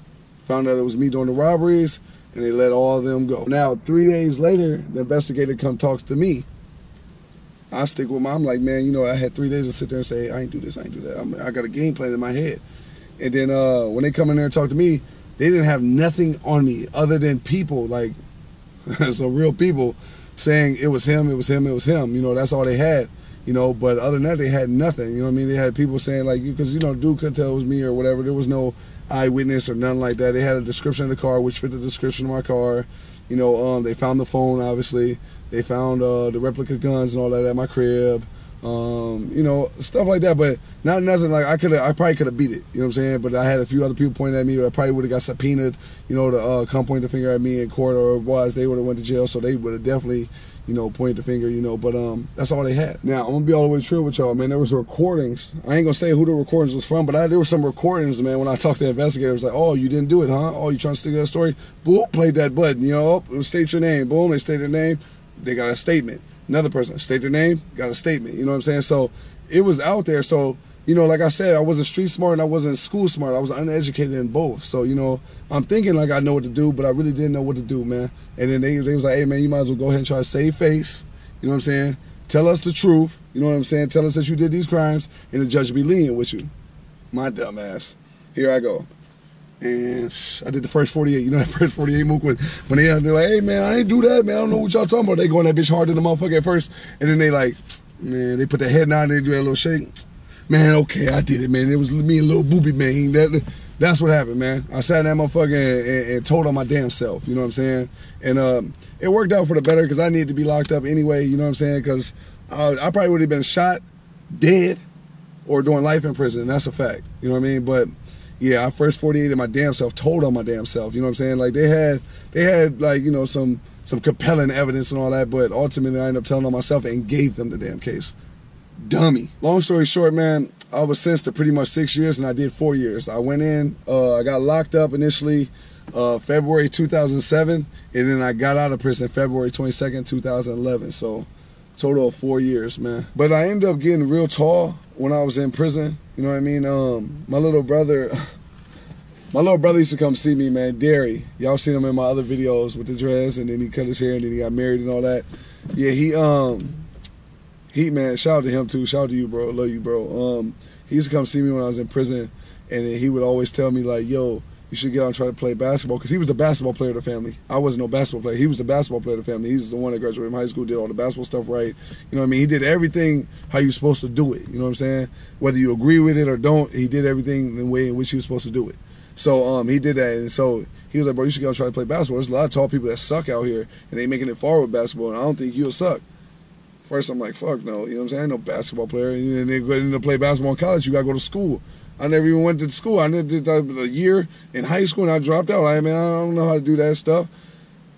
found out it was me doing the robberies and they let all of them go. Now, three days later, the investigator come talks to me. I stick with my, I'm like, man, you know, I had three days to sit there and say, I ain't do this, I ain't do that. I'm, i got a game plan in my head. And then uh, when they come in there and talk to me, they didn't have nothing on me other than people, like some real people saying it was him, it was him, it was him. You know, that's all they had. You know, but other than that, they had nothing. You know what I mean? They had people saying like, because you know, dude couldn't tell it was me or whatever. There was no eyewitness or nothing like that. They had a description of the car, which fit the description of my car. You know, um, they found the phone, obviously. They found uh, the replica guns and all that at my crib. um, you know, stuff like that. But not nothing like I could. I probably could have beat it. You know what I'm saying? But I had a few other people pointing at me. I probably would have got subpoenaed. You know, to uh, come point the finger at me in court or was they would have went to jail. So they would have definitely. You know, pointed the finger, you know, but um, that's all they had. Now I'm gonna be all the way true with y'all, man. There was recordings. I ain't gonna say who the recordings was from, but I, there were some recordings, man. When I talked to investigators, like, "Oh, you didn't do it, huh? Oh, you trying to stick to that story?" Boom, played that button. You know, oh, state your name. Boom, they state their name. They got a statement another person state their name, got a statement. You know what I'm saying? So it was out there. So you know, like I said, I wasn't street smart and I wasn't school smart. I was uneducated in both. So you know, I'm thinking like I know what to do, but I really didn't know what to do, man. And then they they was like, hey man, you might as well go ahead and try to save face. You know what I'm saying? Tell us the truth. You know what I'm saying? Tell us that you did these crimes, and the judge be lenient with you. My dumb ass. Here I go. And I did the first 48. You know that first 48 mook when, when they, they're like, hey man, I ain't do that, man. I don't know what y'all talking about. They going that bitch hard to the motherfucker at first. And then they like, man, they put their head down, they do that little shake. Man, okay, I did it, man. It was me and little booby man. That that's what happened, man. I sat in that motherfucker and, and, and, told on my damn self. You know what I'm saying? And um, it worked out for the better because I needed to be locked up anyway. You know what I'm saying? Because uh, I probably would have been shot, dead, or doing life in prison. And that's a fact. You know what I mean? But yeah, I first 48 in my damn self, told on my damn self. You know what I'm saying? Like they had, they had like you know some some compelling evidence and all that, but ultimately I ended up telling on myself and gave them the damn case. Dummy. Long story short, man, I was sentenced to pretty much six years, and I did four years. I went in, uh, I got locked up initially uh, February 2007, and then I got out of prison February 22nd, 2011. So total of four years, man. But I ended up getting real tall when I was in prison. You know what I mean? Um, my little brother, my little brother used to come see me, man. Derry, y'all seen him in my other videos with the dress, and then he cut his hair, and then he got married and all that. Yeah, he um, he man, shout out to him too. Shout out to you, bro. Love you, bro. Um, he used to come see me when I was in prison, and he would always tell me like, "Yo, you should get out and try to play basketball because he was the basketball player of the family. I wasn't no basketball player. He was the basketball player of the family. He's the one that graduated from high school, did all the basketball stuff right. You know what I mean? He did everything how you're supposed to do it. You know what I'm saying? Whether you agree with it or don't, he did everything the way in which he was supposed to do it. So um, he did that, and so he was like, "Bro, you should go try to play basketball." There's a lot of tall people that suck out here, and they making it far with basketball. And I don't think you'll suck. First, I'm like, "Fuck no," you know what I'm saying? I basketball player. And then go into play basketball in college, you gotta go to school. I never even went to school. I did a year in high school and I dropped out. I mean, I don't know how to do that stuff.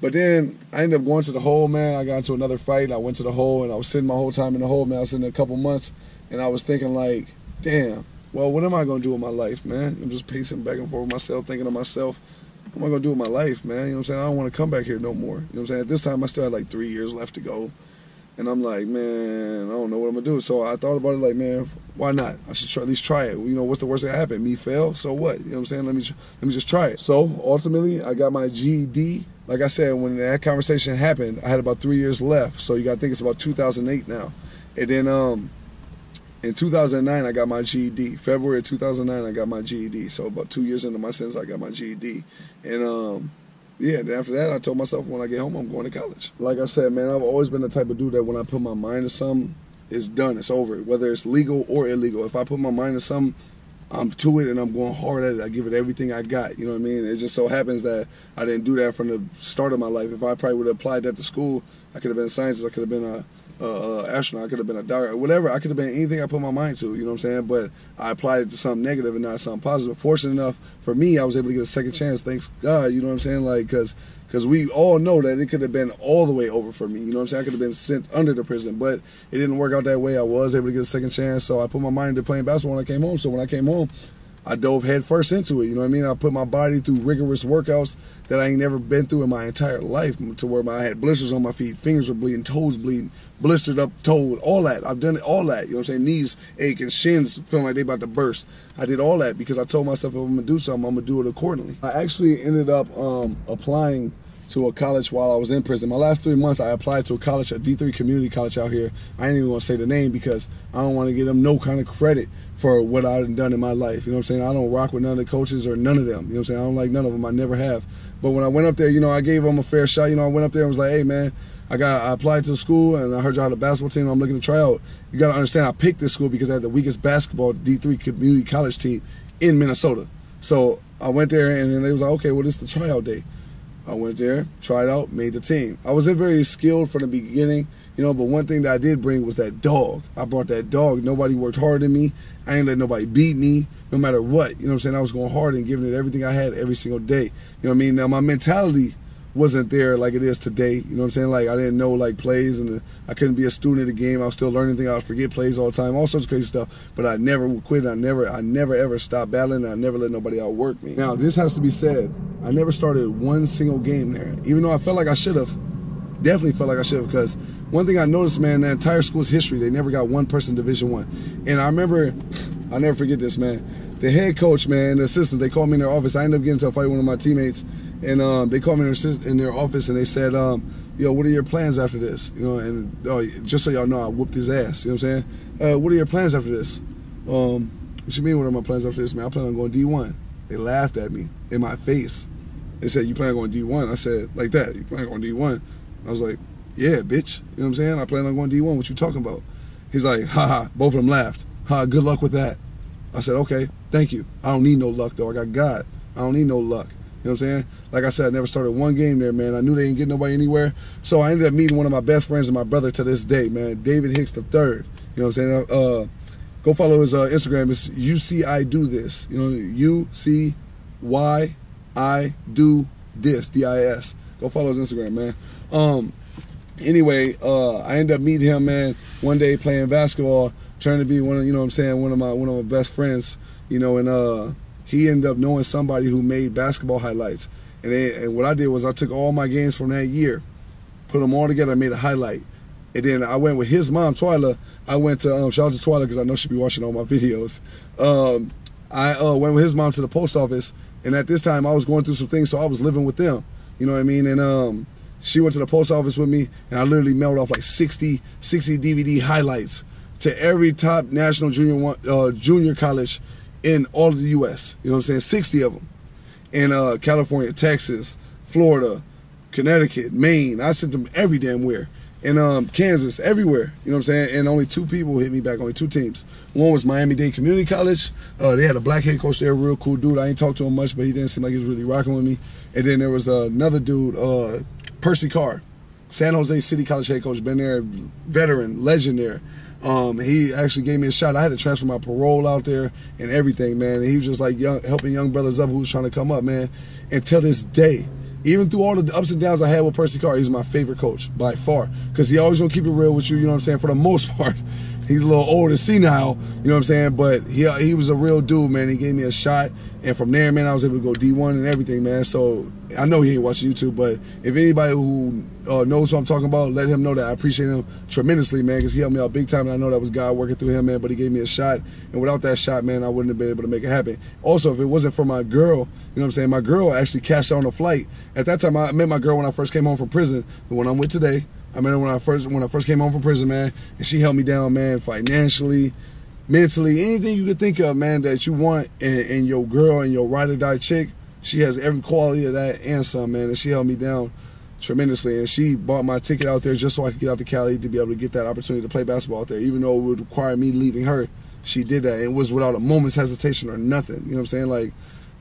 But then I ended up going to the hole, man. I got into another fight. I went to the hole and I was sitting my whole time in the hole, man. I was sitting a couple months and I was thinking like, damn, well, what am I gonna do with my life, man? I'm just pacing back and forth with myself, thinking to myself, what am I gonna do with my life, man? You know what I'm saying? I don't want to come back here no more. You know what I'm saying? At this time, I still had like three years left to go. And I'm like, man, I don't know what I'm gonna do. So I thought about it, like, man, why not? I should try, at least try it. You know, what's the worst that happen? Me fail, so what? You know what I'm saying? Let me let me just try it. So ultimately, I got my GED. Like I said, when that conversation happened, I had about three years left. So you got to think it's about 2008 now. And then um, in 2009, I got my GED. February 2009, I got my GED. So about two years into my sentence, I got my GED. And um, yeah, after that, I told myself when I get home, I'm going to college. Like I said, man, I've always been the type of dude that when I put my mind to something, it's done, it's over. Whether it's legal or illegal. If I put my mind to something, I'm to it and I'm going hard at it. I give it everything I got. You know what I mean? It just so happens that I didn't do that from the start of my life. If I probably would have applied that to school, I could have been a scientist. I could have been a uh, astronaut. I could have been a doctor, whatever. I could have been anything I put my mind to. You know what I'm saying? But I applied it to something negative and not something positive. Fortunate enough for me, I was able to get a second chance. Thanks God. You know what I'm saying? Like, cause, cause we all know that it could have been all the way over for me. You know what I'm saying? I could have been sent under the prison, but it didn't work out that way. I was able to get a second chance, so I put my mind into playing basketball when I came home. So when I came home, I dove headfirst into it. You know what I mean? I put my body through rigorous workouts that I ain't never been through in my entire life to where I had blisters on my feet, fingers were bleeding, toes bleeding, blistered up toe, all that. I've done all that. You know what I'm saying? Knees aching, shins feeling like they about to burst. I did all that because I told myself if I'm gonna do something, I'm gonna do it accordingly. I actually ended up um, applying to a college while I was in prison. My last three months, I applied to a college, a D3 community college out here. I ain't even gonna say the name because I don't want to give them no kind of credit for what I've done in my life. You know what I'm saying? I don't rock with none of the coaches or none of them. You know what I'm saying? I don't like none of them. I never have. But when I went up there, you know, I gave them a fair shot. You know, I went up there and was like, hey, man, I got I applied to the school and I heard y'all had a basketball team. I'm looking to try out. You got to understand, I picked this school because I had the weakest basketball D3 community college team in Minnesota. So I went there and then they was like, okay, well, this is the tryout day. I went there, tried out, made the team. I wasn't very skilled from the beginning You know, but one thing that I did bring was that dog. I brought that dog. Nobody worked harder than me. I ain't let nobody beat me, no matter what. You know what I'm saying? I was going hard and giving it everything I had every single day. You know what I mean? Now my mentality wasn't there like it is today. You know what I'm saying? Like I didn't know like plays and I couldn't be a student of the game. I was still learning things. I would forget plays all the time, all sorts of crazy stuff. But I never would quit. I never, I never ever stopped battling. I never let nobody outwork me. Now this has to be said. I never started one single game there, even though I felt like I should have. Definitely felt like I should have because one thing I noticed, man, the entire school's history, they never got one person Division One. And I remember, I'll never forget this, man. The head coach, man, the assistant, they called me in their office. I ended up getting into a fight with one of my teammates, and um, they called me in their, in their office and they said, um, "Yo, what are your plans after this?" You know, and oh, just so y'all know, I whooped his ass. You know what I'm saying? Uh, what are your plans after this? Um, what you mean? What are my plans after this, man? I plan on going D1. They laughed at me in my face. They said, "You plan on going D1?" I said, "Like that? You plan on going D1?" I was like, yeah, bitch. You know what I'm saying? I plan on going D1. What you talking about? He's like, haha. Both of them laughed. Ha, good luck with that. I said, okay, thank you. I don't need no luck, though. I got God. I don't need no luck. You know what I'm saying? Like I said, I never started one game there, man. I knew they didn't get nobody anywhere. So I ended up meeting one of my best friends and my brother to this day, man. David Hicks the third. You know what I'm saying? Uh, go follow his uh, Instagram. It's UCI Do This. You know, U C Y I Do This. D I S. Go follow his Instagram, man. Um, anyway, uh, I ended up meeting him, man, one day playing basketball, trying to be one of, you know what I'm saying, one of my one of my best friends, you know, and uh, he ended up knowing somebody who made basketball highlights. And, they, and what I did was I took all my games from that year, put them all together, made a highlight. And then I went with his mom, Twyla. I went to, um, shout out to Twyla because I know she'll be watching all my videos. Um, I uh, went with his mom to the post office. And at this time, I was going through some things, so I was living with them. You know what I mean? And um, she went to the post office with me, and I literally mailed off like 60, 60 DVD highlights to every top national junior one, uh, junior college in all of the U.S. You know what I'm saying? 60 of them in uh, California, Texas, Florida, Connecticut, Maine. I sent them every damn where. In um, Kansas, everywhere. You know what I'm saying? And only two people hit me back, only two teams. One was Miami Dade Community College. Uh, they had a black head coach there, a real cool dude. I ain't talked to him much, but he didn't seem like he was really rocking with me. And then there was another dude, uh, Percy Carr, San Jose City College head coach, been there, veteran, legend there. Um, he actually gave me a shot. I had to transfer my parole out there and everything, man. And he was just like young, helping young brothers up who was trying to come up, man. Until this day, even through all the ups and downs I had with Percy Carr, he's my favorite coach by far because he always gonna keep it real with you. You know what I'm saying? For the most part, he's a little old and senile. You know what I'm saying? But he he was a real dude, man. He gave me a shot, and from there, man, I was able to go D1 and everything, man. So I know he ain't watching YouTube, but if anybody who uh, knows what I'm talking about, let him know that I appreciate him tremendously, man, because he helped me out big time, and I know that was God working through him, man. But he gave me a shot, and without that shot, man, I wouldn't have been able to make it happen. Also, if it wasn't for my girl, you know what I'm saying? My girl actually cashed out on a flight. At that time, I met my girl when I first came home from prison, the one I'm with today. I met her when I first when I first came home from prison, man, and she held me down, man, financially, mentally, anything you could think of, man, that you want in, in your girl and your ride or die chick. She has every quality of that and some, man, and she held me down tremendously. And she bought my ticket out there just so I could get out to Cali to be able to get that opportunity to play basketball out there, even though it would require me leaving her. She did that. It was without a moment's hesitation or nothing. You know what I'm saying? Like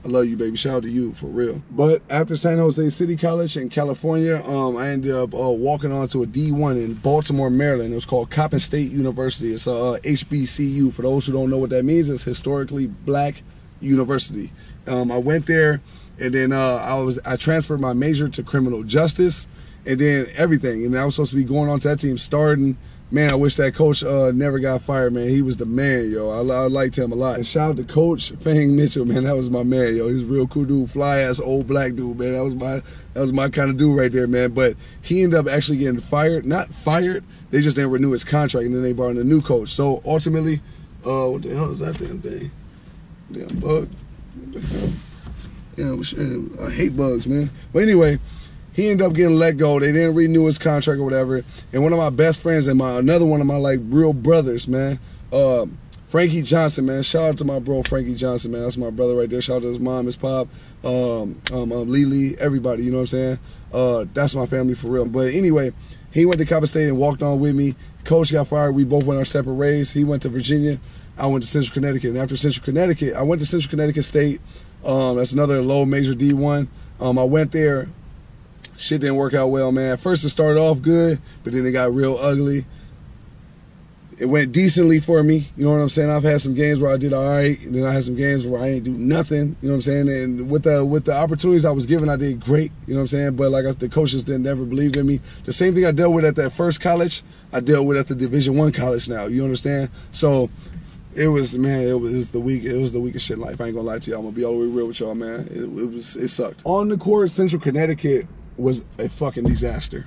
I love you, baby. Shout out to you for real. But after San Jose City College in California, um, I ended up uh, walking on to a D1 in Baltimore, Maryland. It was called Coppin State University. It's a uh, HBCU. For those who don't know what that means, it's historically black university. Um, I went there, and then uh, I was I transferred my major to criminal justice, and then everything. And I was supposed to be going on to that team starting man, I wish that coach uh, never got fired, man. He was the man, yo. I, I liked him a lot. And shout out to Coach Fang Mitchell, man. That was my man, yo. He's a real cool dude, fly ass old black dude, man. That was my that was my kind of dude right there, man. But he ended up actually getting fired. Not fired. They just didn't renew his contract, and then they brought in a new coach. So ultimately, uh, what the hell is that damn thing? Damn bug. What the hell? Yeah, I hate bugs, man. But anyway he ended up getting let go. They didn't renew his contract or whatever. And one of my best friends and my another one of my like real brothers, man, uh, Frankie Johnson, man. Shout out to my bro Frankie Johnson, man. That's my brother right there. Shout out to his mom, his pop, um, um, um Lily, everybody. You know what I'm saying? Uh, that's my family for real. But anyway, he went to Coppin State and walked on with me. Coach got fired. We both went our separate ways. He went to Virginia. I went to Central Connecticut. And after Central Connecticut, I went to Central Connecticut State. Um, that's another low major D1. Um, I went there shit didn't work out well, man. First it started off good, but then it got real ugly. It went decently for me, you know what I'm saying. I've had some games where I did all right, and then I had some games where I didn't do nothing, you know what I'm saying. And with the with the opportunities I was given, I did great, you know what I'm saying. But like I, the coaches didn't never believed in me. The same thing I dealt with at that first college, I dealt with at the Division One college now. You understand? So it was man, it was, it was, the week. It was the weakest shit in life. I ain't gonna lie to y'all. I'm gonna be all the way real with y'all, man. It, it was it sucked. On the court, Central Connecticut was a fucking disaster.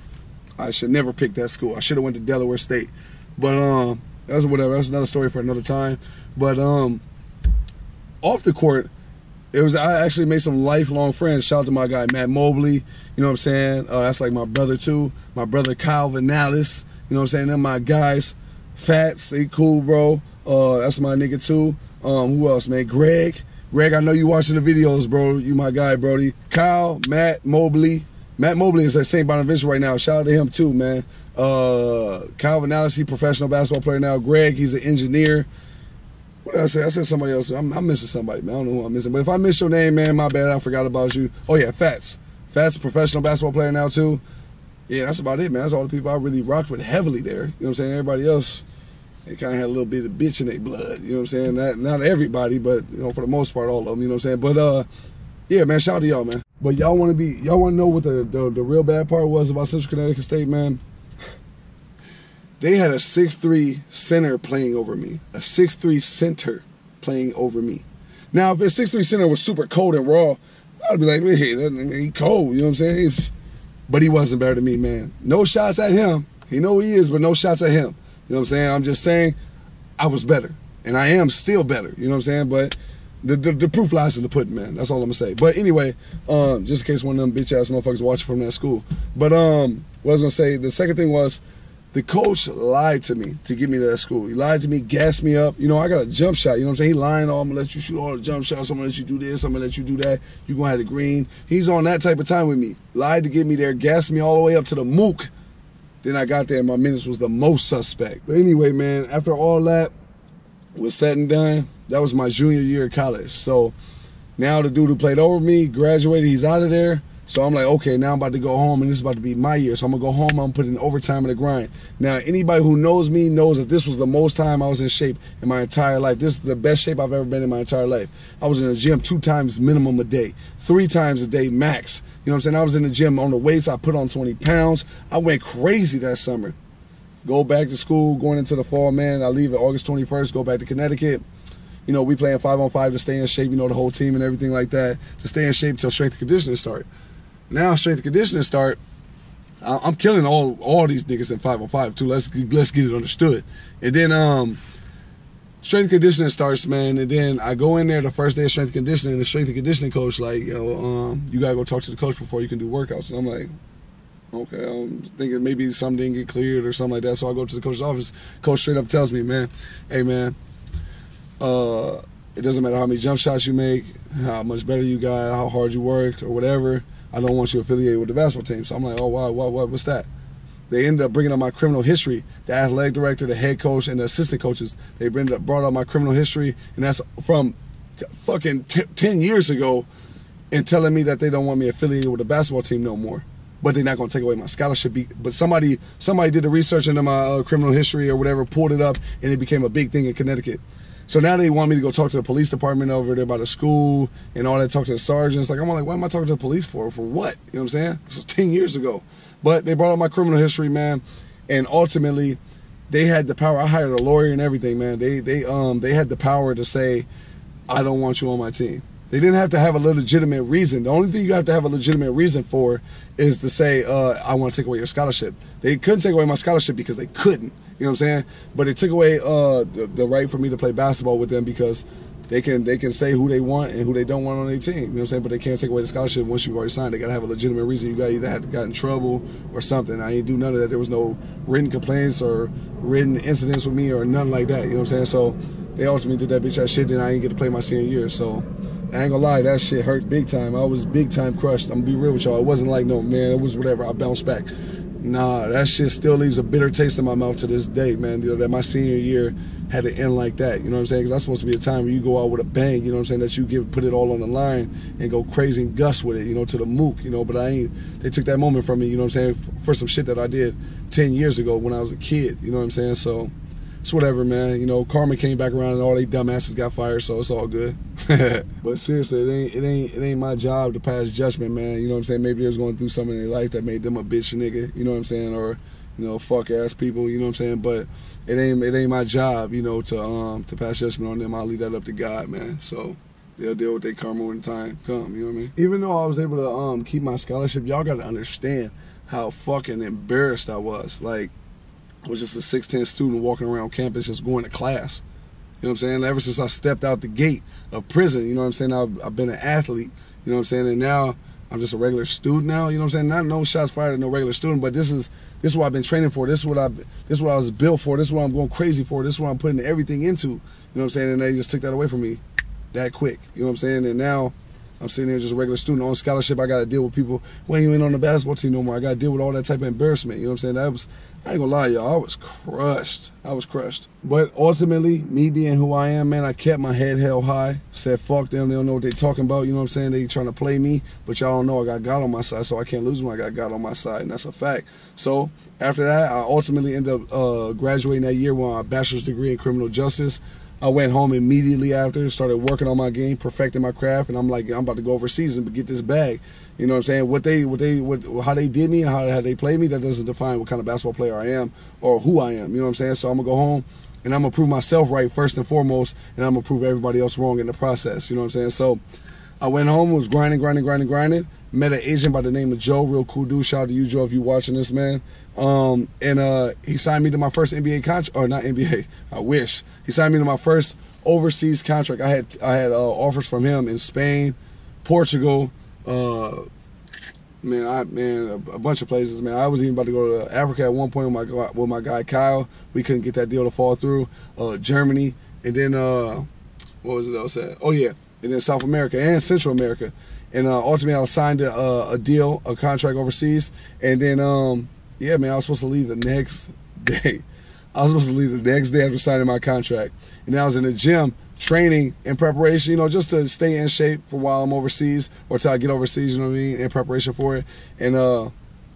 I should never pick that school. I should have went to Delaware State. But um, that's whatever. That's another story for another time. But um, off the court, it was I actually made some lifelong friends. Shout out to my guy Matt Mobley. You know what I'm saying? Uh, that's like my brother too. My brother Kyle Vinales. You know what I'm saying? They're my guys. Fats, they cool, bro. Uh, that's my nigga too. Um, who else, man? Greg. Greg, I know you watching the videos, bro. You my guy, Brody. Kyle, Matt Mobley. Matt Mobley is at St. Bonaventure right now. Shout out to him too, man. Uh, Kyle Vinales, he professional basketball player now. Greg, he's an engineer. What did I say? I said somebody else. I'm, I'm, missing somebody, man. I don't know who I'm missing. But if I miss your name, man, my bad. I forgot about you. Oh yeah, Fats. Fats, professional basketball player now too. Yeah, that's about it, man. That's all the people I really rocked with heavily there. You know what I'm saying? Everybody else, they kind of had a little bit of bitch in their blood. You know what I'm saying? Not, not everybody, but you know, for the most part, all of them. You know what I'm saying? But uh, yeah, man. Shout out to y'all, man. But y'all want to be, y'all want to know what the, the the real bad part was about Central Connecticut State, man they had a six-three center playing over me. A six-three center playing over me. Now, if a six-three center was super cold and raw, I'd be like, man, he cold, you know what I'm saying? But he wasn't better than me, man. No shots at him. He know he is, but no shots at him. You know what I'm saying? I'm just saying I was better. And I am still better. You know what I'm saying? But the, the, the proof lies in the pudding, man. That's all I'm gonna say. But anyway, um, just in case one of them bitch ass motherfuckers watching from that school. But um, what I was gonna say, the second thing was the coach lied to me to get me to that school. He lied to me, gassed me up. You know, I got a jump shot. You know what I'm saying? He lying, oh, I'm gonna let you shoot all the jump shots. I'm gonna let you do this. I'm gonna let you do that. You gonna have the green. He's on that type of time with me. Lied to get me there, gassed me all the way up to the mook. Then I got there and my minutes was the most suspect. But anyway, man, after all that was said and done, that was my junior year of college. So now the dude who played over me graduated, he's out of there. So I'm like, okay, now I'm about to go home, and this is about to be my year. So I'm gonna go home. I'm putting overtime in the grind. Now, anybody who knows me knows that this was the most time I was in shape in my entire life. This is the best shape I've ever been in my entire life. I was in the gym two times minimum a day, three times a day max. You know what I'm saying? I was in the gym on the weights. I put on 20 pounds. I went crazy that summer. Go back to school, going into the fall, man. I leave at August 21st. Go back to Connecticut you know, we playing five on five to stay in shape, you know, the whole team and everything like that, to stay in shape till strength and conditioning start. Now strength and conditioning start. I'm killing all all these niggas in five on five too. Let's let's get it understood. And then um strength conditioning starts, man. And then I go in there the first day of strength conditioning, and the strength and conditioning coach like, yo, um, you gotta go talk to the coach before you can do workouts. And I'm like, okay, I'm thinking maybe something didn't get cleared or something like that. So I go to the coach's office. Coach straight up tells me, man, hey man, uh, it doesn't matter how many jump shots you make, how much better you got, how hard you worked, or whatever. I don't want you affiliated with the basketball team. So I'm like, oh, why, why, what, what's that? They ended up bringing up my criminal history. The athletic director, the head coach, and the assistant coaches. They ended up brought up my criminal history, and that's from fucking ten years ago, and telling me that they don't want me affiliated with the basketball team no more. But they're not gonna take away my scholarship. But somebody, somebody did the research into my uh, criminal history or whatever, pulled it up, and it became a big thing in Connecticut. So now they want me to go talk to the police department over there by the school and all that, talk to the sergeants. Like, I'm like, what am I talking to the police for? For what? You know what I'm saying? This was 10 years ago. But they brought up my criminal history, man. And ultimately, they had the power. I hired a lawyer and everything, man. They they um they had the power to say, I don't want you on my team. They didn't have to have a legitimate reason. The only thing you have to have a legitimate reason for is to say, uh, I want to take away your scholarship. They couldn't take away my scholarship because they couldn't. You know what I'm saying? But it took away uh, the, the, right for me to play basketball with them because they can they can say who they want and who they don't want on their team. You know what I'm saying? But they can't take away the scholarship once you've already signed. They gotta have a legitimate reason. You got either had got in trouble or something. I ain't do none of that. There was no written complaints or written incidents with me or nothing like that. You know what I'm saying? So they ultimately did that bitch ass shit. and I didn't get to play my senior year. So I ain't gonna lie, that shit hurt big time. I was big time crushed. I'm gonna be real with y'all. It wasn't like no man. It was whatever. I bounced back. Nah, that shit still leaves a bitter taste in my mouth to this day, man. You know, that my senior year had to end like that. You know what I'm saying? Because that's supposed to be a time where you go out with a bang. You know what I'm saying? That you give put it all on the line and go crazy and gust with it. You know, to the mook. You know, but I ain't. They took that moment from me. You know what I'm saying? For some shit that I did ten years ago when I was a kid. You know what I'm saying? So it's whatever, man. You know, karma came back around and all they dumbasses got fired, so it's all good. but seriously, it ain't it ain't it ain't my job to pass judgment, man. You know what I'm saying? Maybe they was going through something in their life that made them a bitch nigga. You know what I'm saying? Or you know, fuck ass people. You know what I'm saying? But it ain't it ain't my job, you know, to um to pass judgment on them. I'll leave that up to God, man. So they'll deal with their karma when time come. You know what I mean? Even though I was able to um keep my scholarship, y'all got to understand how fucking embarrassed I was. Like was just a 6'10 student walking around campus just going to class. You know what I'm saying? Ever since I stepped out the gate of prison, you know what I'm saying? I've, I've been an athlete, you know what I'm saying? And now I'm just a regular student now, you know what I'm saying? Not no shots fired at no regular student, but this is this is what I've been training for. This is what I this is what I was built for. This is what I'm going crazy for. This is what I'm putting everything into. You know what I'm saying? And they just took that away from me that quick. You know what I'm saying? And now I'm sitting here just a regular student on scholarship. I got to deal with people. When you ain't on the basketball team no more, I got to deal with all that type of embarrassment. You know what I'm saying? That was, I ain't gonna lie, y'all. I was crushed. I was crushed. But ultimately, me being who I am, man, I kept my head held high. Said, fuck them. They don't know what they talking about. You know what I'm saying? They trying to play me, but y'all don't know I got God on my side, so I can't lose when I got God on my side, and that's a fact. So after that, I ultimately ended up uh, graduating that year with a bachelor's degree in criminal justice. I went home immediately after, started working on my game, perfecting my craft, and I'm like, I'm about to go overseas and get this bag. You know what I'm saying? What they, what they, what, how they did me and how, how they played me, that doesn't define what kind of basketball player I am or who I am. You know what I'm saying? So I'm gonna go home and I'm gonna prove myself right first and foremost, and I'm gonna prove everybody else wrong in the process. You know what I'm saying? So I went home, was grinding, grinding, grinding, grinding. Met an agent by the name of Joe, real cool dude. Shout out to you, Joe, if you watching this, man. Um, and uh, he signed me to my first NBA contract, or not NBA. I wish he signed me to my first overseas contract. I had I had uh, offers from him in Spain, Portugal, uh, man, I man a, a, bunch of places. Man, I was even about to go to Africa at one point with my with my guy Kyle. We couldn't get that deal to fall through. Uh, Germany, and then uh, what was it I was saying? Oh yeah, and then South America and Central America. And uh, ultimately, I signed a, a, deal, a contract overseas, and then um, yeah, man, I was supposed to leave the next day. I was supposed to leave the next day after signing my contract, and I was in the gym training in preparation, you know, just to stay in shape for while I'm overseas or till I get overseas, you know what I mean, in preparation for it. And uh,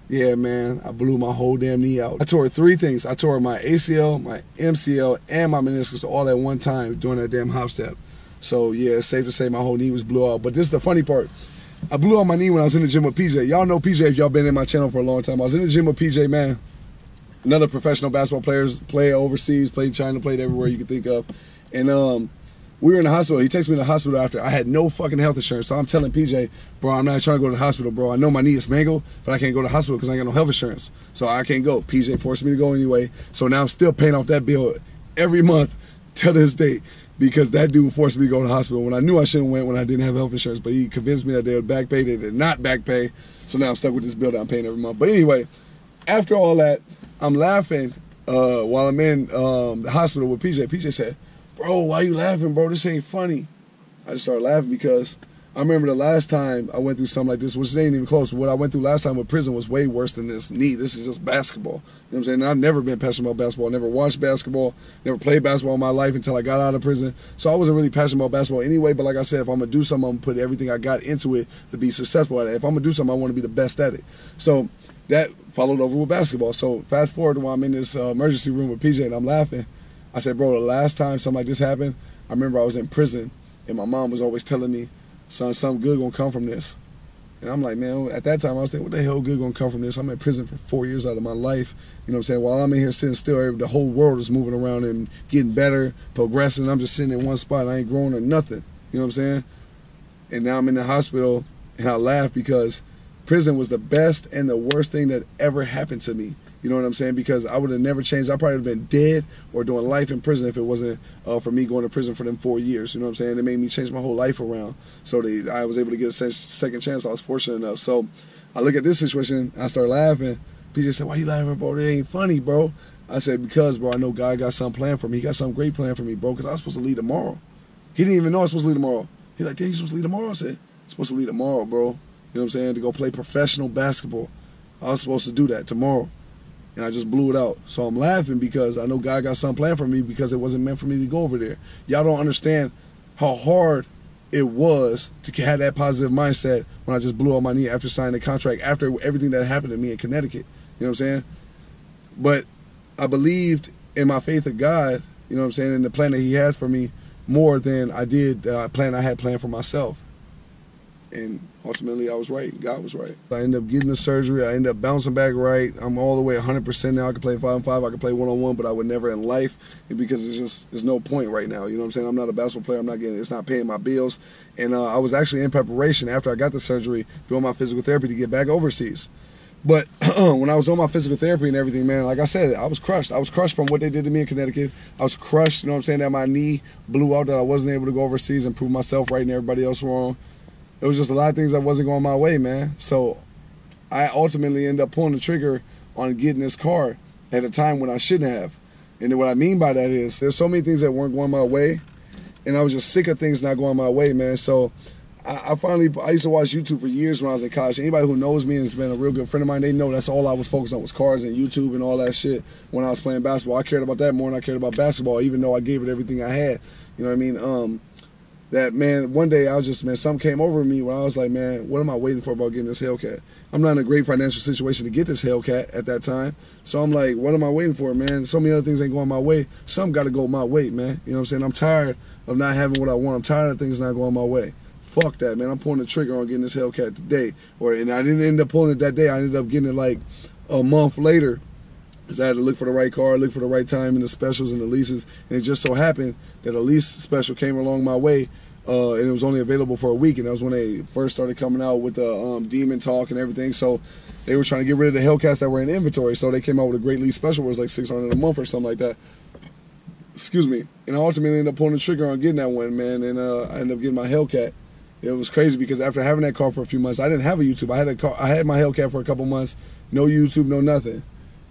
yeah, man, I blew my whole damn knee out. I tore three things. I tore my ACL, my MCL, and my meniscus all at one time during that damn hop step. So yeah, it's safe to say my whole knee was blew out. But this is the funny part. I blew out my knee when I was in the gym with PJ. Y'all know PJ if y'all been in my channel for a long time. I was in the gym with PJ, man. Another professional basketball players play overseas, played China, played everywhere you can think of. And um, we were in the hospital. He takes me to the hospital after. I had no fucking health insurance. So I'm telling PJ, bro, I'm not trying to go to the hospital, bro. I know my knee is mangled, but I can't go to the hospital because I ain't got no health insurance. So I can't go. PJ forced me to go anyway. So now I'm still paying off that bill every month to this date because that dude forced me to go to the hospital when I knew I shouldn't went when I didn't have health insurance. But he convinced me that they would back pay. They did not back pay. So now I'm stuck with this bill that I'm paying every month. But anyway, after all that, I'm laughing uh, while I'm in um, the hospital with PJ. PJ said, "Bro, why you laughing, bro? This ain't funny." I just started laughing because I remember the last time I went through something like this, which ain't even close. What I went through last time with prison was way worse than this knee. This is just basketball. You know what I'm saying? I've never been passionate about basketball. Never watched basketball. Never played basketball in my life until I got out of prison. So I wasn't really passionate about basketball anyway. But like I said, if I'm gonna do something, I'm gonna put everything I got into it to be successful at it. If I'm gonna do something, I want to be the best at it. So that followed over with basketball. So fast forward to while I'm in this uh, emergency room with PJ and I'm laughing. I said, bro, the last time something like this happened, I remember I was in prison and my mom was always telling me son, something good gonna come from this. And I'm like, man, at that time I was thinking, what the hell good gonna come from this? I'm in prison for four years out of my life. You know what I'm saying? While I'm in here sitting still, the whole world is moving around and getting better, progressing. I'm just sitting in one spot. I ain't growing or nothing. You know what I'm saying? And now I'm in the hospital and I laugh because prison was the best and the worst thing that ever happened to me. You know what I'm saying? Because I would have never changed. I probably would have been dead or doing life in prison if it wasn't uh, for me going to prison for them four years. You know what I'm saying? It made me change my whole life around. So they, I was able to get a second chance. I was fortunate enough. So I look at this situation. I start laughing. PJ said, "Why you laughing, bro? It ain't funny, bro." I said, "Because, bro, I know God got something planned for me. He got some great plan for me, bro. Because I was supposed to leave tomorrow. He didn't even know I was supposed to leave tomorrow. He's like, "Damn, you supposed to leave tomorrow?" I said, "I'm supposed to leave tomorrow, bro. You know what I'm saying? To go play professional basketball. I was supposed to do that tomorrow." And I just blew it out. So I'm laughing because I know God got something planned for me because it wasn't meant for me to go over there. Y'all don't understand how hard it was to have that positive mindset when I just blew out my knee after signing the contract, after everything that happened to me in Connecticut. You know what I'm saying? But I believed in my faith of God, you know what I'm saying, and the plan that He has for me more than I did the plan I had planned for myself. And ultimately, I was right. God was right. I ended up getting the surgery. I ended up bouncing back right. I'm all the way 100% now. I can play 5 on 5. I can play one on one, but I would never in life because it's just, there's no point right now. You know what I'm saying? I'm not a basketball player. I'm not getting, it's not paying my bills. And uh, I was actually in preparation after I got the surgery, doing my physical therapy to get back overseas. But when I was doing my physical therapy and everything, man, like I said, I was crushed. I was crushed from what they did to me in Connecticut. I was crushed, you know what I'm saying, that my knee blew out, that I wasn't able to go overseas and prove myself right and everybody else wrong. It was just a lot of things that wasn't going my way, man. So I ultimately ended up pulling the trigger on getting this car at a time when I shouldn't have. And what I mean by that is there's so many things that weren't going my way, and I was just sick of things not going my way, man. So I, I, finally I used to watch YouTube for years when I was in college. Anybody who knows me and has been a real good friend of mine, they know that's all I was focused on was cars and YouTube and all that shit when I was playing basketball. I cared about that more than I cared about basketball, even though I gave it everything I had. You know what I mean? Um, that man, one day I was just man, something came over me where I was like, man, what am I waiting for about getting this Hellcat? I'm not in a great financial situation to get this Hellcat at that time, so I'm like, what am I waiting for, man? So many other things ain't going my way. Some got to go my way, man. You know what I'm saying? I'm tired of not having what I want. I'm tired of things not going my way fuck that, man. I'm pulling the trigger on getting this Hellcat today. Or and I didn't end up pulling it that day. I ended up getting it like a month later. I had to look for the right car, look for the right time in the specials and the leases. And it just so happened that a lease special came along my way. Uh, and it was only available for a week. And that was when they first started coming out with the um, Demon Talk and everything. So they were trying to get rid of the Hellcats that were in inventory. So they came out with a great lease special where it was like 600 a month or something like that. Excuse me. And I ultimately ended up pulling the trigger on getting that one, man. And uh, I ended up getting my Hellcat it was crazy because after having that car for a few months, I didn't have a YouTube. I had a car, I had my Hellcat for a couple months, no YouTube, no nothing.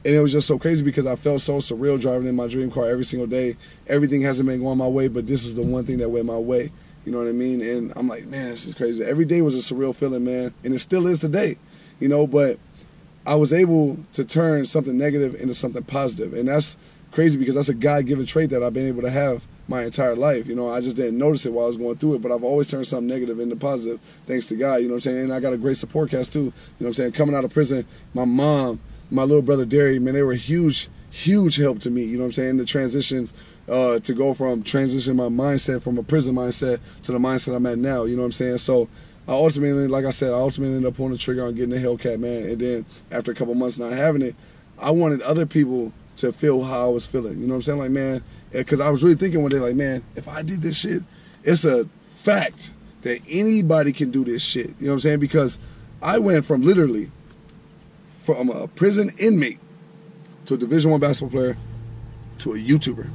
And it was just so crazy because I felt so surreal driving in my dream car every single day. Everything hasn't been going my way, but this is the one thing that went my way. You know what I mean? And I'm like, man, this is crazy. Every day was a surreal feeling, man. And it still is today. You know, but I was able to turn something negative into something. And that's crazy because that's a God given trait that I've been able to have my entire life. You know, I just didn't notice it while I was going through it, but I've always turned something negative into positive, thanks to God. You know what I'm saying? And I got a great support cast too. You know what I'm saying? Coming out of prison, my mom, my little brother Derry, man, they were a huge, huge help to me. You know what I'm saying? The transitions uh, to go from transition my mindset from a prison mindset to the mindset I'm at now. You know what I'm saying? So. I ultimately, like I said, I ultimately ended up pulling the trigger on getting the Hellcat, man. And then after a couple months not having it, I wanted other people to feel how I was feeling. You know what I'm saying? Like, man, because I was really thinking one day, like, man, if I did this shit, it's a fact that anybody can do this shit. You know what I'm saying? Because I went from literally from a prison inmate to a Division One basketball player to a YouTuber.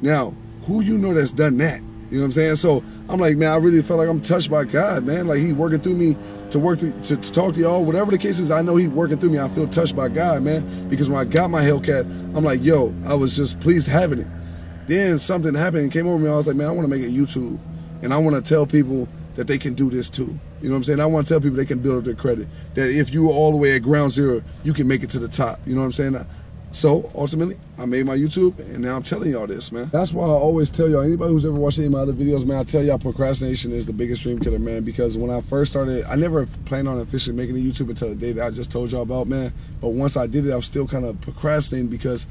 Now, who you know that's done that? You know what I'm saying? So I'm like, man, I really felt like I'm touched by God, man. Like He working through me to work through, to, to talk to y'all. Whatever the case is, I know He working through me. I feel touched by God, man. Because when I got my Hellcat, I'm like, yo, I was just pleased having it. Then something happened and came over me. I was like, man, I want to make a YouTube, and I want to tell people that they can do this too. You know what I'm saying? I want to tell people they can build up their credit. That if you were all the way at ground zero, you can make it to the top. You know what I'm saying? Uh, so ultimately, I made my YouTube, and now I'm telling y'all this, man. That's why I always tell y'all. Anybody who's ever watched any of my other videos, man, I tell y'all procrastination is the biggest dream killer, man. Because when I first started, I never planned on officially making a YouTube until the day that I just told y'all about, man. But once I did it, I was still kind of procrastinating because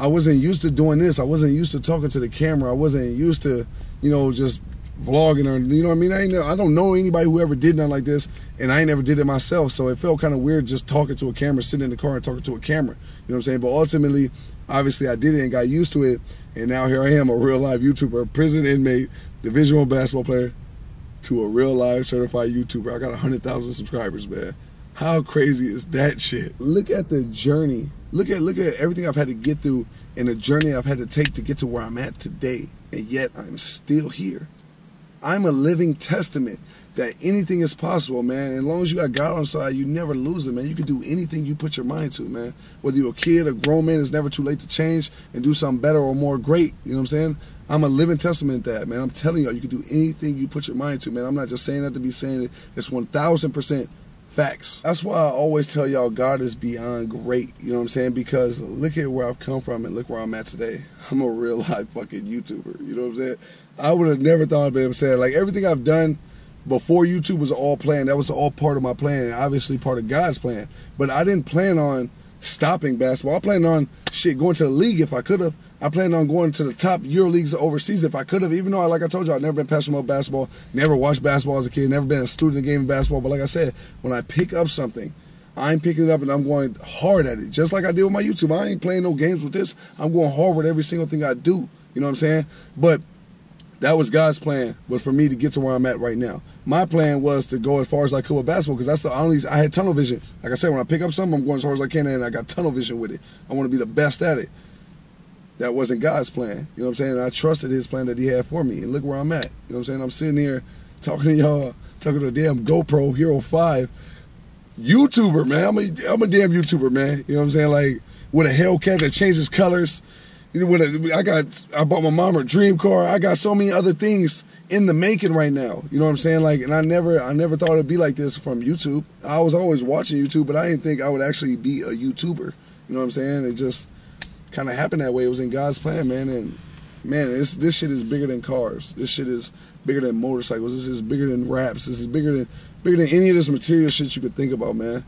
I wasn't used to doing this. I wasn't used to talking to the camera. I wasn't used to, you know, just vlogging or you know what I mean. I ain't, I don't know anybody who ever did nothing like this, and I ain't never did it myself. So it felt kind of weird just talking to a camera, sitting in the car and talking to a camera. You know what I'm saying? But ultimately, obviously, I did it and got used to it, and now here I am, a real live YouTuber, a prison inmate, division one basketball player, to a real live certified YouTuber. I got hundred thousand subscribers, man. How crazy is that shit? Look at the journey. Look at look at everything I've had to get through and the journey I've had to take to get to where I'm at today. And yet I'm still here. I'm a living testament that anything is possible, man. As long as you got God on side, you never lose it, man. You can do anything you put your mind to, man. Whether you're a kid, a grown man, it's never too late to change and do something better or more great. You know what I'm saying? I'm a living testament that, man. I'm telling y'all, you can do anything you put your mind to, man. I'm not just saying that to be saying it. It's 1,000% Facts. That's why I always tell y'all God is beyond great. You know what I'm saying? Because look at where I've come from and look where I'm at today. I'm a real life fucking YouTuber. You know what I'm saying? I would have never thought of it. I'm saying like everything I've done before YouTube was all planned. That was all part of my plan, and obviously part of God's plan. But I didn't plan on stopping basketball. I planned on shit going to the league if I could have. I planned on going to the top Euro leagues overseas if I could have. Even though, I, like I told you, I've never been passionate about basketball, never watched basketball as a kid, never been a student in the game of basketball. But like I said, when I pick up something, I'm picking it up and I'm going hard at it, just like I did with my YouTube. I ain't playing no games with this. I'm going hard with every single thing I do. You know what I'm saying? But that was God's plan, was for me to get to where I'm at right now. My plan was to go as far as I could with basketball because that's the only I had tunnel vision. Like I said, when I pick up something, I'm going as hard as I can, and I got tunnel vision with it. I want to be the best at it. That wasn't God's plan. You know what I'm saying? I trusted His plan that He had for me, and look where I'm at. You know what I'm saying? I'm sitting here talking to y'all, talking to a damn GoPro Hero Five YouTuber, man. I'm a, I'm a damn YouTuber, man. You know what I'm saying? Like with a Hellcat that changes colors what? I got I bought my mom a dream car. I got so many other things in the making right now. You know what I'm saying? Like, and I never I never thought it'd be like this from YouTube. I was always watching YouTube, but I didn't think I would actually be a YouTuber. You know what I'm saying? It just kind of happened that way. It was in God's plan, man. And man, this this shit is bigger than cars. This shit is bigger than motorcycles. This is bigger than raps. This is bigger than bigger than any of this material shit you could think about, man.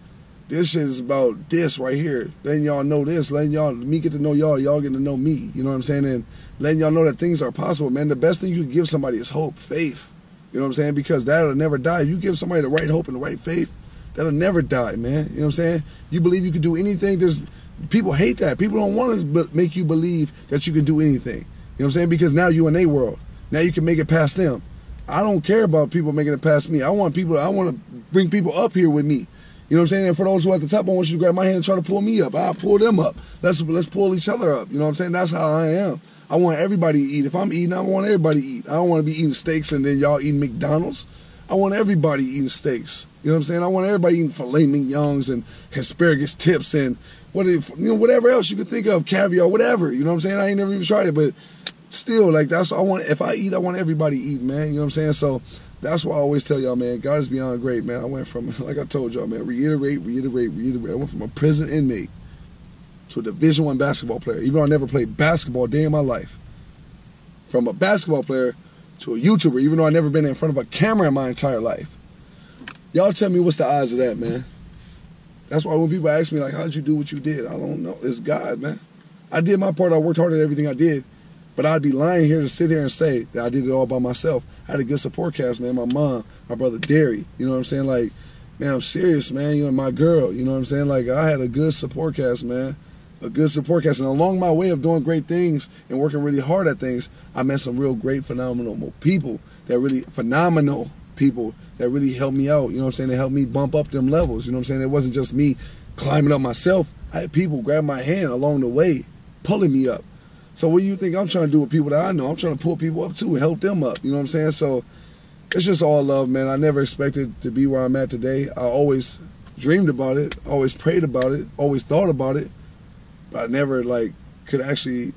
This shit is about this right here. Letting y'all know this, letting y'all me get to know y'all, y'all get to know me. You know what I'm saying? And letting y'all know that things are possible, man. The best thing you can give somebody is hope, faith. You know what I'm saying? Because that'll never die. You give somebody the right hope and the right faith, that'll never die, man. You know what I'm saying? You believe you can do anything. There's people hate that. People don't want to make you believe that you can do anything. You know what I'm saying? Because now you in a world. Now you can make it past them. I don't care about people making it past me. I want people. I want to bring people up here with me. You know what I'm saying? And for those who are at the top, I want you to grab my hand and try to pull me up. I'll pull them up. Let's let's pull each other up. You know what I'm saying? That's how I am. I want everybody to eat. If I'm eating, I want everybody to eat. I don't want to be eating steaks and then y'all eating McDonald's. I want everybody eating steaks. You know what I'm saying? I want everybody eating filet mignons and asparagus tips and what if, you know whatever else you could think of, caviar, whatever. You know what I'm saying? I ain't never even tried it, but still, like that's what I want. If I eat, I want everybody eat, man. You know what I'm saying? So that's why I always tell y'all, man, God is beyond great, man. I went from, like I told y'all, man, reiterate, reiterate, reiterate. I went from a prison inmate to a Division One basketball player, even though I never played basketball a day in my life. From a basketball player to a YouTuber, even though I never been in front of a camera in my entire life. Y'all tell me what's the odds of that, man? That's why when people ask me, like, how did you do what you did? I don't know. It's God, man. I did my part. I worked hard at everything I did. But I'd be lying here to sit here and say that I did it all by myself. I had a good support cast, man. My mom, my brother Derry. You know what I'm saying? Like, man, I'm serious, man. You know, my girl. You know what I'm saying? Like, I had a good support cast, man. A good support cast. And along my way of doing great things and working really hard at things, I met some real great, phenomenal people that really, phenomenal people that really helped me out. You know what I'm saying? They helped me bump up them levels. You know what I'm saying? It wasn't just me climbing up myself. I had people grab my hand along the way, pulling me up. So what do you think I'm trying to do with people that I know? I'm trying to pull people up too help them up. You know what I'm saying? So it's just all love, man. I never expected to be where I'm at today. I always dreamed about it, always prayed about it, always thought about it, but I never like could actually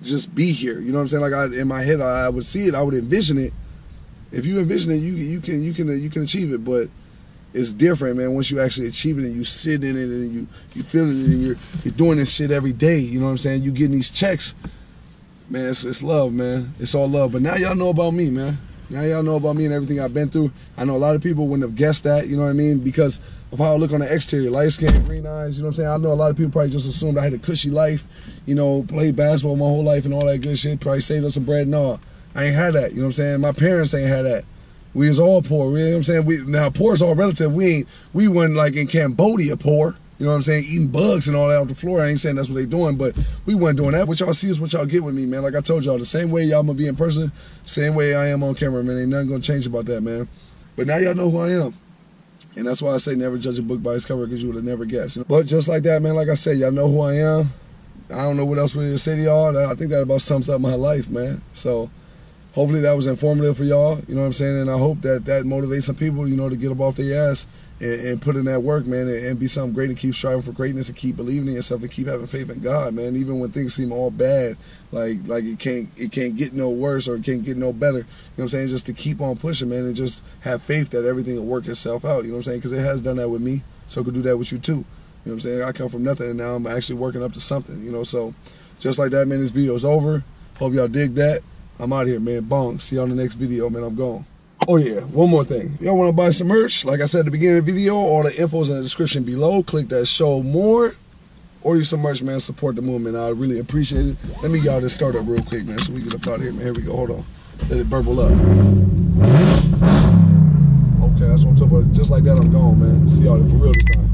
just be here. You know what I'm saying? Like I, in my head, I, I would see it, I would envision it. If you envision it, you you can you can you can achieve it, but it's different, man. Once you actually achieve it and you sit in it and you you feel it and you're you're doing this shit every day. You know what I'm saying? You getting these checks, man. It's, it's love, man. It's all love. But now y'all know about me, man. Now y'all know about me and everything I've been through. I know a lot of people wouldn't have guessed that. You know what I mean? Because of how I look on the exterior, light skin, green eyes. You know what I'm saying? I know a lot of people probably just assumed I had a cushy life. You know, played basketball my whole life and all that good shit. Probably saved up some bread. No, I ain't had that. You know what I'm saying? My parents ain't had that. We was all poor. You know what I'm saying? We now poor is all relative. We ain't we weren't like in Cambodia poor. You know what I'm saying? Eating bugs and all that off the floor. I ain't saying that's what they doing, but we weren't doing that. What y'all see is what y'all get with me, man. Like I told y'all, the same way y'all gonna be in person, same way I am on camera, man. Ain't nothing gonna change about that, man. But now y'all know who I am. And that's why I say never judge a book by its cover because you would have never guessed. You know? But just like that, man, like I said, y'all know who I am. I don't know what else really to say to y'all. I think that about sums up my life, man. So hopefully that was informative for y'all. You know what I'm saying? And I hope that that motivates some people, you know, to get up off their ass and, and put in that work, man, and, and, be something great and keep striving for greatness and keep believing in yourself and keep having faith in God, man. Even when things seem all bad, like like it can't it can't get no worse or it can't get no better. You know what I'm saying? Just to keep on pushing, man, and just have faith that everything will work itself out. You know what I'm saying? Because it has done that with me, so it could do that with you too. You know what I'm saying? I come from nothing and now I'm actually working up to something. You know, so just like that, man. This video's over. Hope y'all dig that. I'm out here, man. Bong. See y'all on the next video, man. I'm gone. Oh yeah, one more thing. Y'all want to buy some merch? Like I said at the beginning of the video, all the info's in the description below. Click that show more. Order some merch, man. Support the movement. I really appreciate it. Let me y'all just start up real quick, man, so we get up out here, man. Here we go. Hold on. Let it burble up. Okay, that's what I'm talking about. Just like that, I'm gone, man. See y'all for real this time.